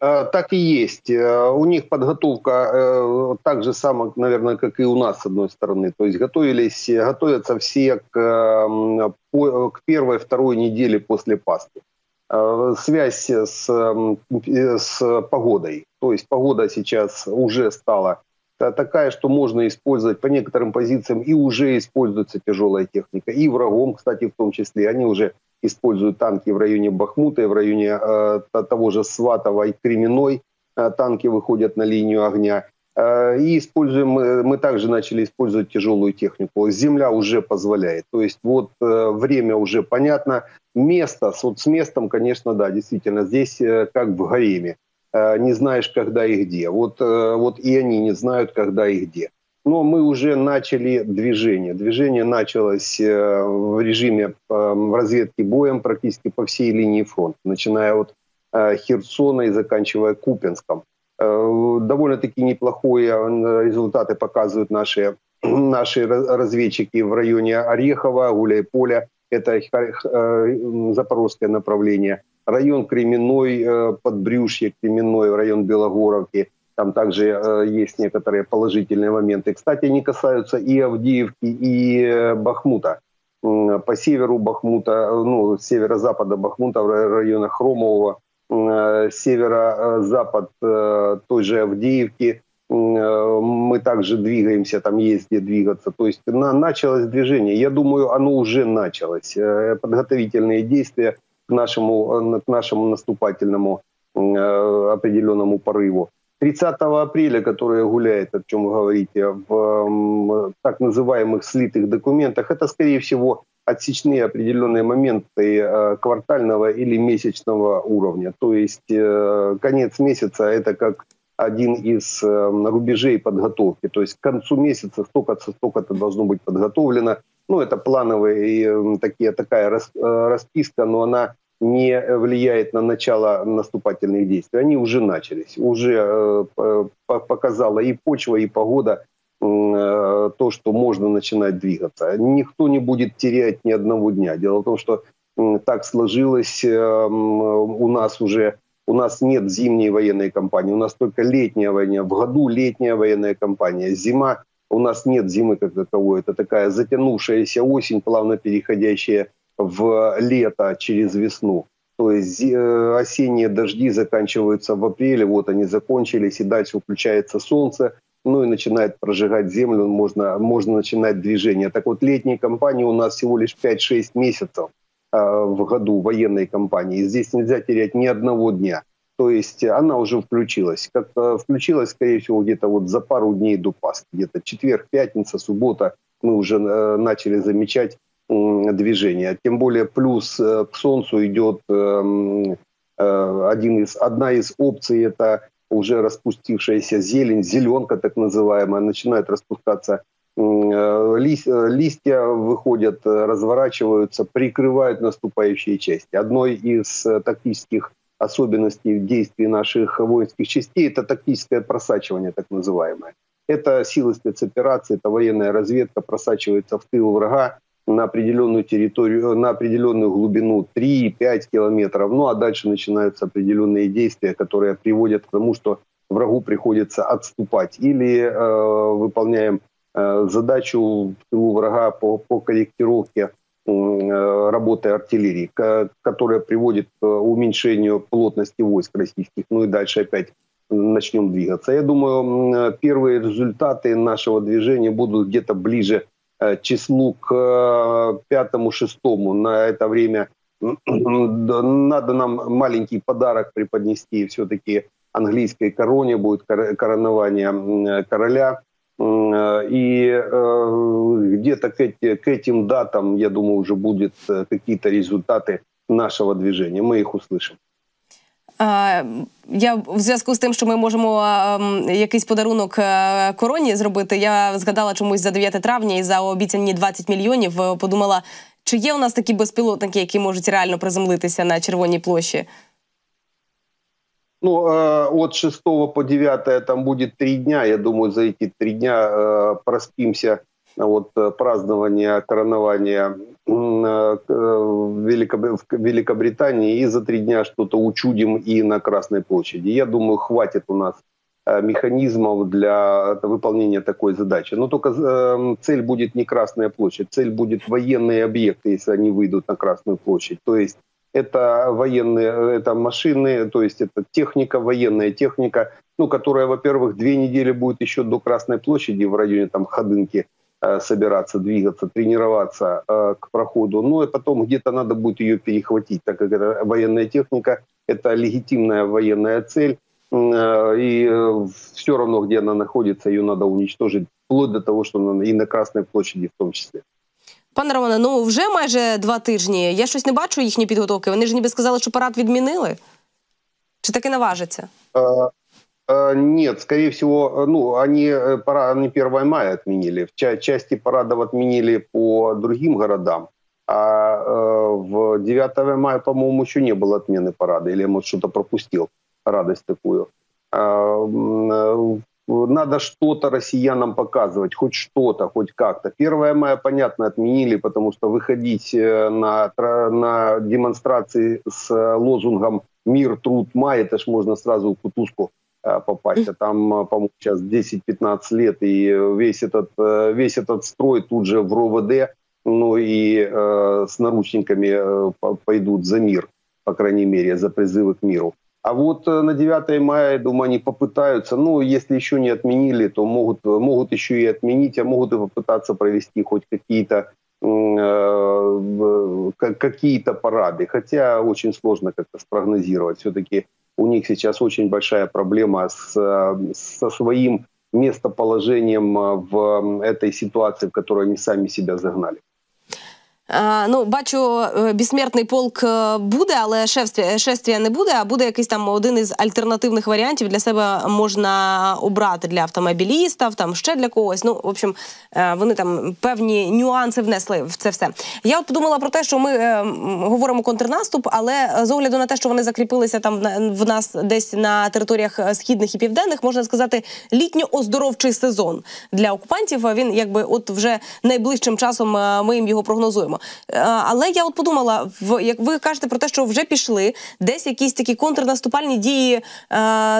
Так и есть. У них подготовка э, так же само, наверное, как и у нас, с одной стороны. То есть готовились, готовятся все к, к первой, второй неделе после Пасхи. Э, связь с, с погодой. То есть погода сейчас уже стала такая, что можно использовать по некоторым позициям, и уже используется тяжелая техника. И врагом, кстати, в том числе, они уже используют танки в районе Бахмута, и в районе э, того же Сватова и Кременной. Э, танки выходят на линию огня. Э, и используем, мы также начали использовать тяжелую технику. Земля уже позволяет. То есть вот э, время уже понятно. Место, вот с местом, конечно, да, действительно, здесь э, как в гареме. Не знаешь, когда и где. Вот, вот и они не знают, когда и где. Но мы уже начали движение. Движение началось в режиме разведки боем практически по всей линии фронта, начиная от Херсона и заканчивая Купенском. Довольно-таки неплохие результаты показывают наши, наши разведчики в районе Орехова, Гуляйполя. Это запорожское направление. Район Кременной, Подбрюшье, Кременной, район Белогоровки – там также э, есть некоторые положительные моменты. Кстати, они касаются и Авдеевки, и э, Бахмута. По северу Бахмута, э, ну, северо-запада Бахмута, в районах Хромового, северо-запад той же Авдеевки, мы также двигаемся, там есть где двигаться. То есть на, началось движение. Я думаю, оно уже началось. Подготовительные действия к нашему, к нашему наступательному определенному порыву. 30 апреля, которое гуляет, о чем вы говорите, в так называемых слитых документах, это, скорее всего, отсечные определенные моменты э, квартального или месячного уровня. То есть э, конец месяца – это как один из э, рубежей подготовки. То есть к концу месяца столько-то, столько-то должно быть подготовлено. Ну, это плановые такие, такая расписка, но она не влияет на начало наступательных действий. Они уже начались. Уже э, показала и почва, и погода э, то, что можно начинать двигаться. Никто не будет терять ни одного дня. Дело в том, что так сложилось э, у нас уже у нас нет зимней военной кампании, у нас только летняя война. В году летняя военная кампания. Зима, у нас нет зимы как таковой. Это такая затянувшаяся осень, плавно переходящая в лето через весну. То есть э, осенние дожди заканчиваются в апреле, вот они закончились, и дальше включается солнце, ну и начинает прожигать землю, можно, можно начинать движение. Так вот, летние кампании у нас всего лишь 5-6 месяцев э, в году военной кампании. Здесь нельзя терять ни одного дня. То есть она уже включилась. Как э, включилась, скорее всего, где-то вот за пару дней до Пасхи, где-то четверг, пятница, суббота мы уже начали замечать движения. Тем более плюс э, к Солнцу идет эм, э, один из, одна из опций – это уже распустившаяся зелень, зеленка так называемая, начинает распускаться э, листья выходят, разворачиваются, прикрывают наступающие части. Одной из тактических особенностей действий наших воинских частей – это тактическое просачивание, так называемое. Это силы спецоперации, это военная разведка просачивается в тыл врага, на определенную территорию, на определенную глубину 3-5 километров. Ну а дальше начинаются определенные действия, которые приводят к тому, что врагу приходится отступать. Или э, выполняем э, задачу в врага по, по корректировке э, работы артиллерии, которая приводит к уменьшению плотности войск российских. Ну и дальше опять начнем двигаться. Я думаю, первые результаты нашего движения будут где-то ближе Э, числу к э, пятому-шестому на это время надо нам маленький подарок преподнести. Все-таки английской короне будет коронование короля. И э, где-то к, к этим датам, я думаю, уже будут какие-то результаты нашего движения. Мы их услышим. Я в зв'язку з тим, що ми можемо якийсь подарунок е, короні зробити. Я згадала чомусь за 9 травня і за обіцяні 20 мільйонів. Е, подумала, чи є у нас такі безпілотники, які можуть реально приземлитися на червоній площі? Ну, от 6 по 9 там будет три дня. Я думаю, за эти три дня проспимся вот э, празднования коронования э, В Великобритании и за три дня что-то учудим и на Красной площади. Я думаю, хватит у нас э, механизмов для выполнения такой задачи. Но только цель будет не Красная площадь, цель будет военные объекты, если они выйдут на Красную площадь. То есть это военные, это машины, то есть это техника, военная техника, ну, которая, во-первых, две недели будет еще до Красной площади в районе там Ходынки, Э, собираться, двигаться, тренироваться э, к проходу. Ну и потом где-то надо будет ее перехватить, так как это военная техника, это легитимная военная цель. Э, и все равно, где она находится, ее надо уничтожить, вплоть до того, что она и на Красной площади в том числе. Пане Романе, ну вже майже два тижні. Я щось не бачу їхні підготовки. Вони ж ніби сказали, що парад відмінили. Чи таки наважиться? Э, нет, скорее всего, э, ну, они, э, они 1 мая отменили. В части парадов отменили по другим городам. А в 9 мая, по-моему, еще не было отмены парада. Или может, что-то пропустил радость такую. надо что-то россиянам показывать, хоть что-то, хоть как-то. 1 мая, понятно, отменили, потому что выходить на, на демонстрации с лозунгом «Мир, труд, май» это ж можно сразу кутузку попасть. А там, по-моему, сейчас 10-15 лет, и весь этот, весь этот строй тут же в РОВД ну и э, с наручниками э, пойдут за мир, по крайней мере, за призывы к миру. А вот э, на 9 мая, я думаю, они попытаются, ну, если еще не отменили, то могут, могут еще и отменить, а могут и попытаться провести хоть какие-то э, какие-то парады. Хотя очень сложно как-то спрогнозировать. Все-таки у них сейчас очень большая проблема с, со своим местоположением в этой ситуации, в которую они сами себя загнали. Ну, бачу, е, безсмертний полк е, буде, але шествія, шествія не буде. А буде якийсь там один із альтернативних варіантів для себе можна обрати для автомобілістів, там ще для когось. Ну, в общем, е, вони там певні нюанси внесли в це все. Я от подумала про те, що ми е, говоримо контрнаступ, але з огляду на те, що вони закріпилися там в нас десь на територіях східних і південних, можна сказати, літньо-оздоровчий сезон для окупантів. Він якби от вже найближчим часом ми їм його прогнозуємо. Е, але я от подумала, як ви кажете про те, що вже пішли, десь якісь такі контрнаступальні дії е,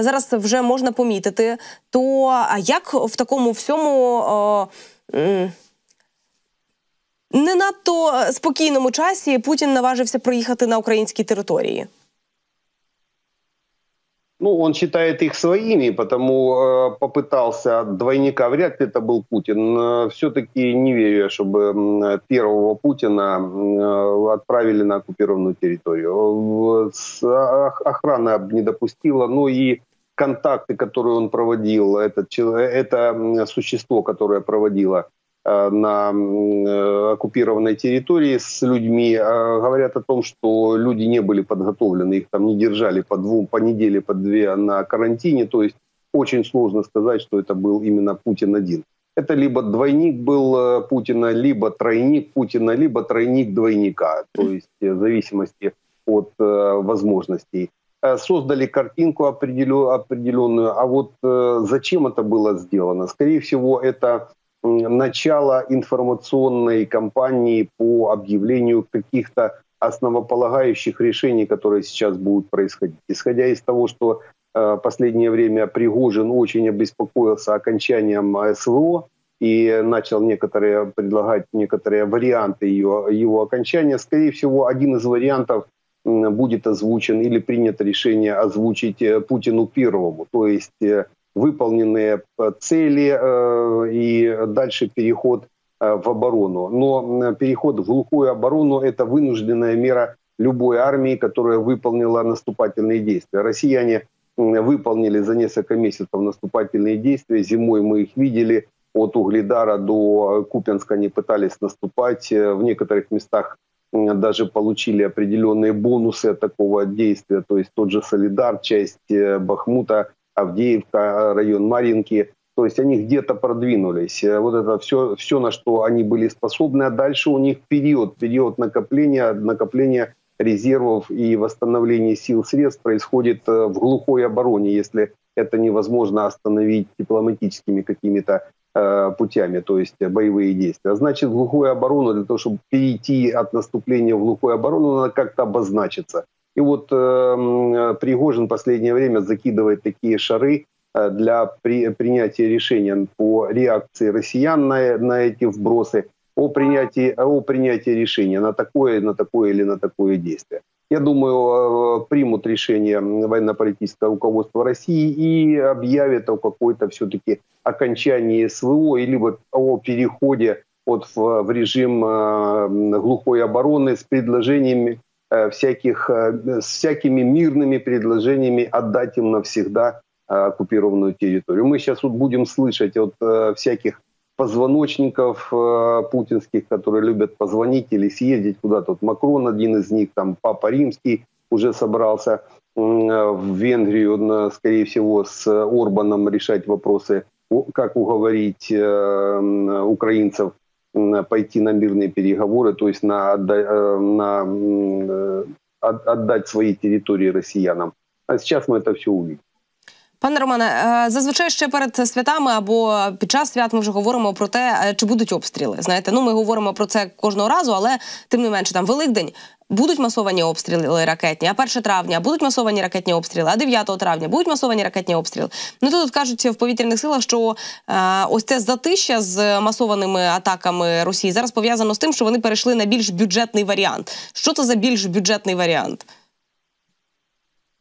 зараз вже можна помітити. То а як в такому всьому не надто спокійному часі Путін наважився проїхати на українській території? Ну, он считает их своими, потому э, попытался двойника, вряд ли это был Путин. Э, все-таки не верю, чтобы первого Путина э, отправили на оккупированную территорию. С, охрана не допустила, ну и контакты, которые он проводил, это, это существо, которое проводило на э, оккупированной территории с людьми, э, говорят о том, что люди не были подготовлены, их там не держали по двум, по неделе, по две на карантине, то есть очень сложно сказать, что это был именно Путин один. Это либо двойник был Путина, либо тройник Путина, либо тройник двойника, то есть в зависимости от возможностей. Создали картинку определенную, а вот зачем это было сделано? Скорее всего, это начало информационной кампании по объявлению каких-то основополагающих решений, которые сейчас будут происходить. Исходя из того, что э, последнее время Пригожин очень обеспокоился окончанием СВО и начал некоторые предлагать некоторые варианты ее, его окончания, скорее всего, один из вариантов будет озвучен или принято решение озвучить э, Путину первому, то есть э, выполненные э, цели э, и дальше переход э, в оборону. Но переход в глухую оборону – это вынужденная мера любой армии, которая выполнила наступательные действия. Россияне выполнили за несколько месяцев наступательные действия. Зимой мы их видели. От Угледара до Купенска они пытались наступать. В некоторых местах даже получили определенные бонусы от такого действия. То есть тот же Солидар, часть Бахмута Авдеевка, район Маринки. То есть они где-то продвинулись. Э, вот это все, все, на что они были способны. А дальше у них период, период накопления, накопления резервов и восстановления сил средств происходит э, в глухой обороне, если это невозможно остановить дипломатическими какими-то э, путями, то есть боевые действия. Значит, глухую оборону, для того, чтобы перейти от наступления в глухую оборону, надо как-то обозначиться. И вот э, Пригожин в последнее время закидывает такие шары э, для при, принятия решения по реакции россиян на, на эти вбросы, о принятии, о принятии решения на такое, на такое или на такое действие. Я думаю, э, примут решение военно-политическое руководство России и объявят о какой-то все-таки окончании СВО, либо о переходе от, в, в режим э, глухой обороны с предложениями всяких, э, с всякими мирными предложениями отдать им навсегда э, оккупированную территорию. Мы сейчас вот будем слышать от всяких позвоночников путинских, которые любят позвонить или съездить куда-то. Вот Макрон один из них, там Папа Римский уже собрался в Венгрию, скорее всего, с Орбаном решать вопросы, как уговорить украинцев пойти на мирные переговоры, то есть на, э, на э, отдать свои территории россиянам. А сейчас мы это все увидим. Пане Романе, е, зазвичай ще перед святами або під час свят ми вже говоримо про те, е, чи будуть обстріли. Знаєте, ну ми говоримо про це кожного разу, але тим не менше, там Великдень будуть масовані обстріли ракетні, а 1 травня будуть масовані ракетні обстріли, а 9 травня будуть масовані ракетні обстріли. Ну тут кажуть в повітряних силах, що е, ось це затища з масованими атаками Росії зараз пов'язано з тим, що вони перейшли на більш бюджетний варіант. Що це за більш бюджетний варіант?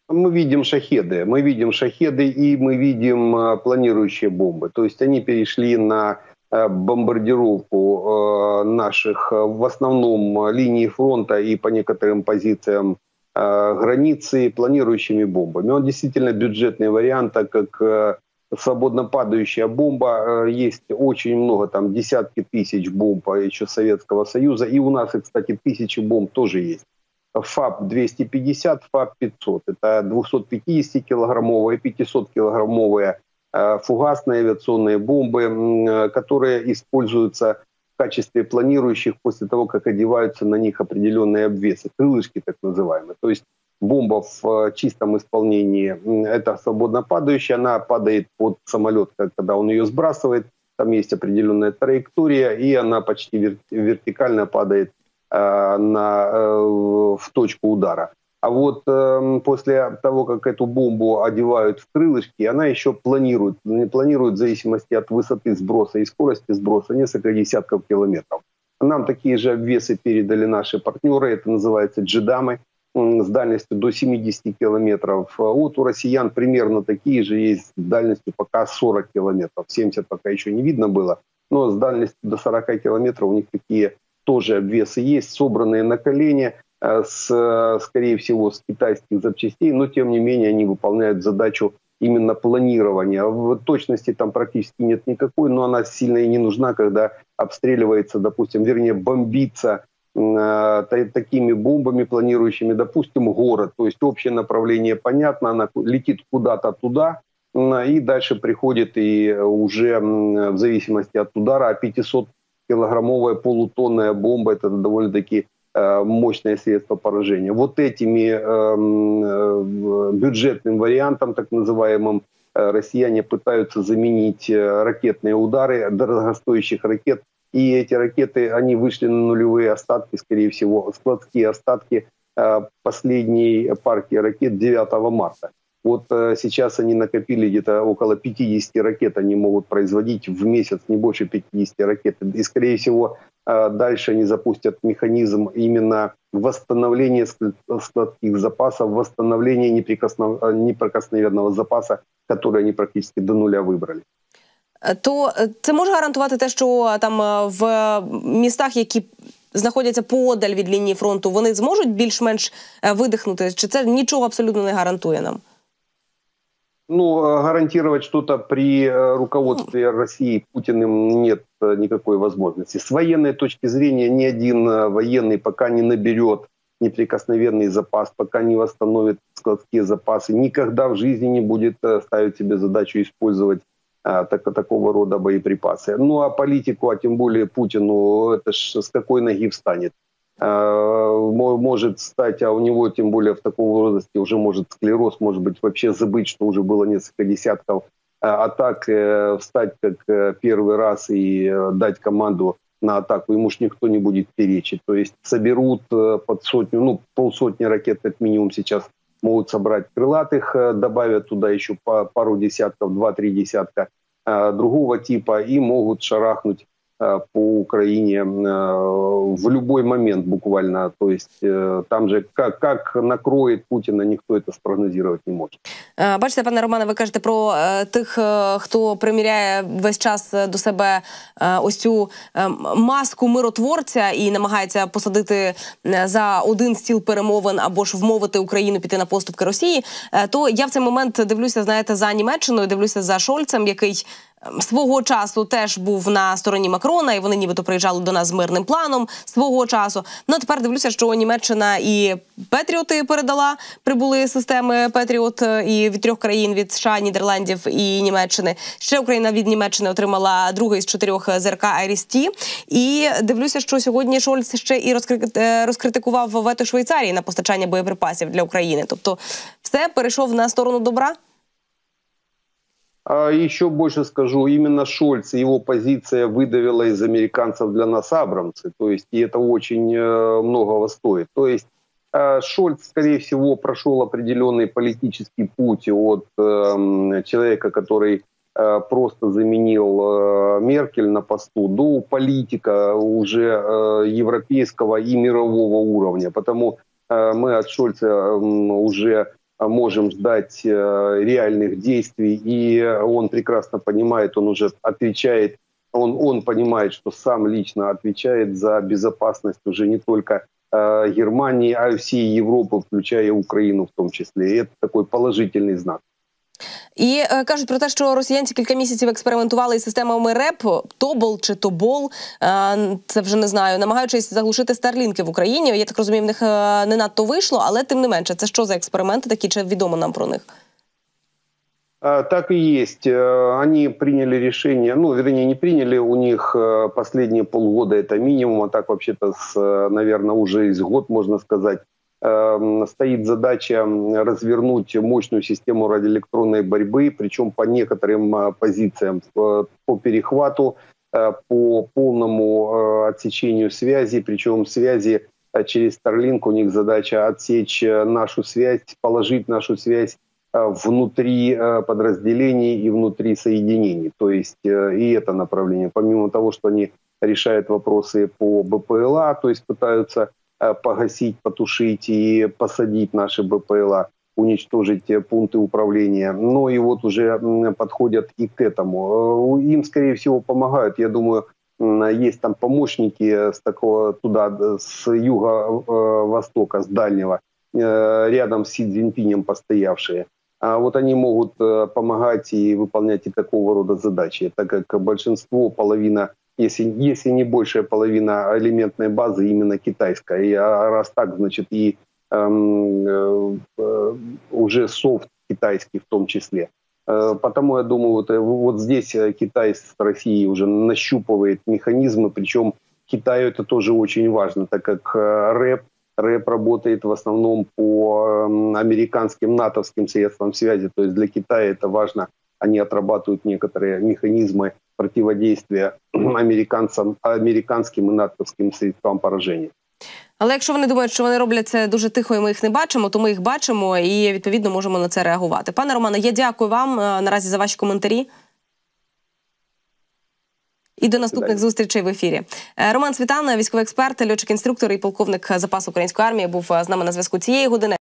Мы видим шахеды, мы видим шахеды и мы видим э, планирующие бомбы. То есть они перешли на э, бомбардировку э, наших в основном линии фронта и по некоторым позициям границы планирующими бомбами. Он действительно бюджетный вариант, так как свободно падающая бомба, есть очень много, там десятки тысяч бомб еще Советского Союза, и у нас, кстати, тысячи бомб тоже есть. ФАП-250, ФАП-500. Это 250-килограммовые, 500-килограммовые э, фугасные авиационные бомбы, э, которые используются в качестве планирующих после того, как одеваются на них определенные обвесы, крылышки так называемые. То есть бомба в э, чистом исполнении – это свободно падающая, она падает под самолет, когда он ее сбрасывает, там есть определенная траектория, и она почти вертикально падает на, э, в точку удара. А вот э, после того, как эту бомбу одевают в крылышки, она еще планирует, планирует в зависимости от высоты сброса и скорости сброса несколько десятков километров. Нам такие же обвесы передали наши партнеры, это называется джедамы, с дальностью до 70 километров. Вот у россиян примерно такие же есть с дальностью пока 40 километров. 70 пока еще не видно было, но с дальностью до 40 километров у них такие тоже обвесы есть, собранные на колени, э, с, скорее всего, с китайских запчастей, но тем не менее они выполняют задачу именно планирования. В точности там практически нет никакой, но она сильно и не нужна, когда обстреливается, допустим, вернее, бомбится э, такими бомбами, планирующими, допустим, город. То есть общее направление понятно, она летит куда-то туда, и дальше приходит и уже в зависимости от удара, а 500 килограммовая полутонная бомба, это довольно-таки э, мощное средство поражения. Вот этими эм, э, бюджетным вариантом, так называемым, э, россияне пытаются заменить ракетные удары дорогостоящих ракет. И эти ракеты, они вышли на нулевые остатки, скорее всего, складские остатки последней партии ракет 9 марта. Вот э, сейчас они накопили где-то около 50 ракет, они могут производить в месяц не больше 50 ракет. И, скорее всего, э, дальше они запустят механизм именно восстановления складских запасов, восстановления неприкоснов... Э, неприкосновенного запаса, который они практически до нуля выбрали. То це може гарантувати те, що там в містах, які знаходяться подаль від лінії фронту, вони зможуть більш-менш видихнути? Чи це нічого абсолютно не гарантує нам? Ну, э, гарантировать что-то при э, руководстве России Путиным нет э, никакой возможности. С военной точки зрения ни один военный пока не наберет неприкосновенный запас, пока не восстановит складские запасы, никогда в жизни не будет ставить себе задачу использовать а, так, такого рода боеприпасы. Ну а политику, а тем более Путину, это ж с какой ноги встанет? Э, может стать, а у него тем более в таком возрасте уже может склероз, может быть вообще забыть, что уже было несколько десятков э, атак, э, встать как первый раз и дать команду на атаку, ему ж никто не будет перечить. То есть соберут под сотню, ну полсотни ракет как минимум сейчас могут собрать крылатых, добавят туда еще пару десятков, два-три десятка другого типа и могут шарахнуть Э, по Украине э, в любой момент буквально. То есть э, там же как, как накроет Путіна, ніхто це спрогнозувати не може. Бачите, пане Романе, ви кажете про тих, хто приміряє весь час до себе ось цю маску миротворця і намагається посадити за один стіл перемовин або ж вмовити Україну піти на поступки Росії. То я в цей момент дивлюся, знаєте, за Німеччиною, дивлюся за Шольцем, який свого часу теж був на стороні Макрона, і вони нібито приїжджали до нас з мирним планом свого часу. Ну а тепер дивлюся, що Німеччина і Петріоти передала прибули системи Петріот е, і від трьох країн від США, Нідерландів і Німеччини. Ще Україна від Німеччини отримала другий з чотирьох ЗРК Айрісті. І дивлюся, що сьогодні Шольц ще і е, розкритикував вето Швейцарії на постачання боєприпасів для України. Тобто, все перейшов на сторону добра. А еще больше скажу, именно Шольц его позиция выдавила из американцев для нас Абрамсы. То есть, и это очень э, многого стоит. То есть, э, Шольц, скорее всего, прошел определенный политический путь от э, человека, который э, просто заменил Меркель на посту, до политика уже европейского и мирового уровня. Потому мы от Шольца уже можем ждать э, реальных действий, и он прекрасно понимает, он уже отвечает, он, он понимает, что сам лично отвечает за безопасность уже не только э, Германии, а и всей Европы, включая Украину в том числе. И это такой положительный знак. І е, кажуть про те, що росіянці кілька місяців експериментували із системами РЕП, Тобол чи Тобол. Е, це вже не знаю, намагаючись заглушити старлінки в Україні. Я так розумію, в них е, не надто вийшло, але тим не менше, це що за експерименти такі? Чи відомо нам про них? А, Так и есть. Э, Они приняли решение, ну, вернее, не приняли, у них э, последние полгода это минимум, а так вообще-то, с, э, наверное, уже из год, можно сказать, эм, стоит задача развернуть мощную систему радиоэлектронной борьбы, причем по некоторым э, позициям, по перехвату, э, по полному э, отсечению связи, причем связи э, через Starlink у них задача отсечь нашу связь, положить нашу связь внутри подразделений и внутри соединений. То есть и это направление. Помимо того, что они решают вопросы по БПЛА, то есть пытаются погасить, потушить и посадить наши БПЛА, уничтожить э, пункты управления. Но и вот уже подходят и к этому. Э, Им, скорее всего, помогают. Я думаю, есть там помощники с такого туда, с юго-востока, с дальнего, э, рядом с Си Цзиньпинем постоявшие. А вот они могут э, помогать и выполнять и такого рода задачи, так как большинство, половина, если, если не большая половина элементной базы именно китайская. И а раз так, значит, и эм, э, э, уже софт китайский в том числе. Э, Потому я думаю, вот, э, вот здесь э, Китай с Россией уже нащупывает механизмы, причем Китаю это тоже очень важно, так как рэп рэп работает в основном по эм, американским, натовским средствам связи. То есть для Китая это важно. Они отрабатывают некоторые механизмы противодействия американцам, американским и натовским средствам поражения. Але якщо вони думають, що вони роблять це дуже тихо, і ми їх не бачимо, то ми їх бачимо і відповідно можемо на це реагувати. Пане Романе, я дякую вам е, наразі за ваші коментарі. І до наступних зустрічей в ефірі. Е, Роман Світан, військовий експерт, льотчик інструктор і полковник запасу української армії, був е, з нами на зв'язку цієї години.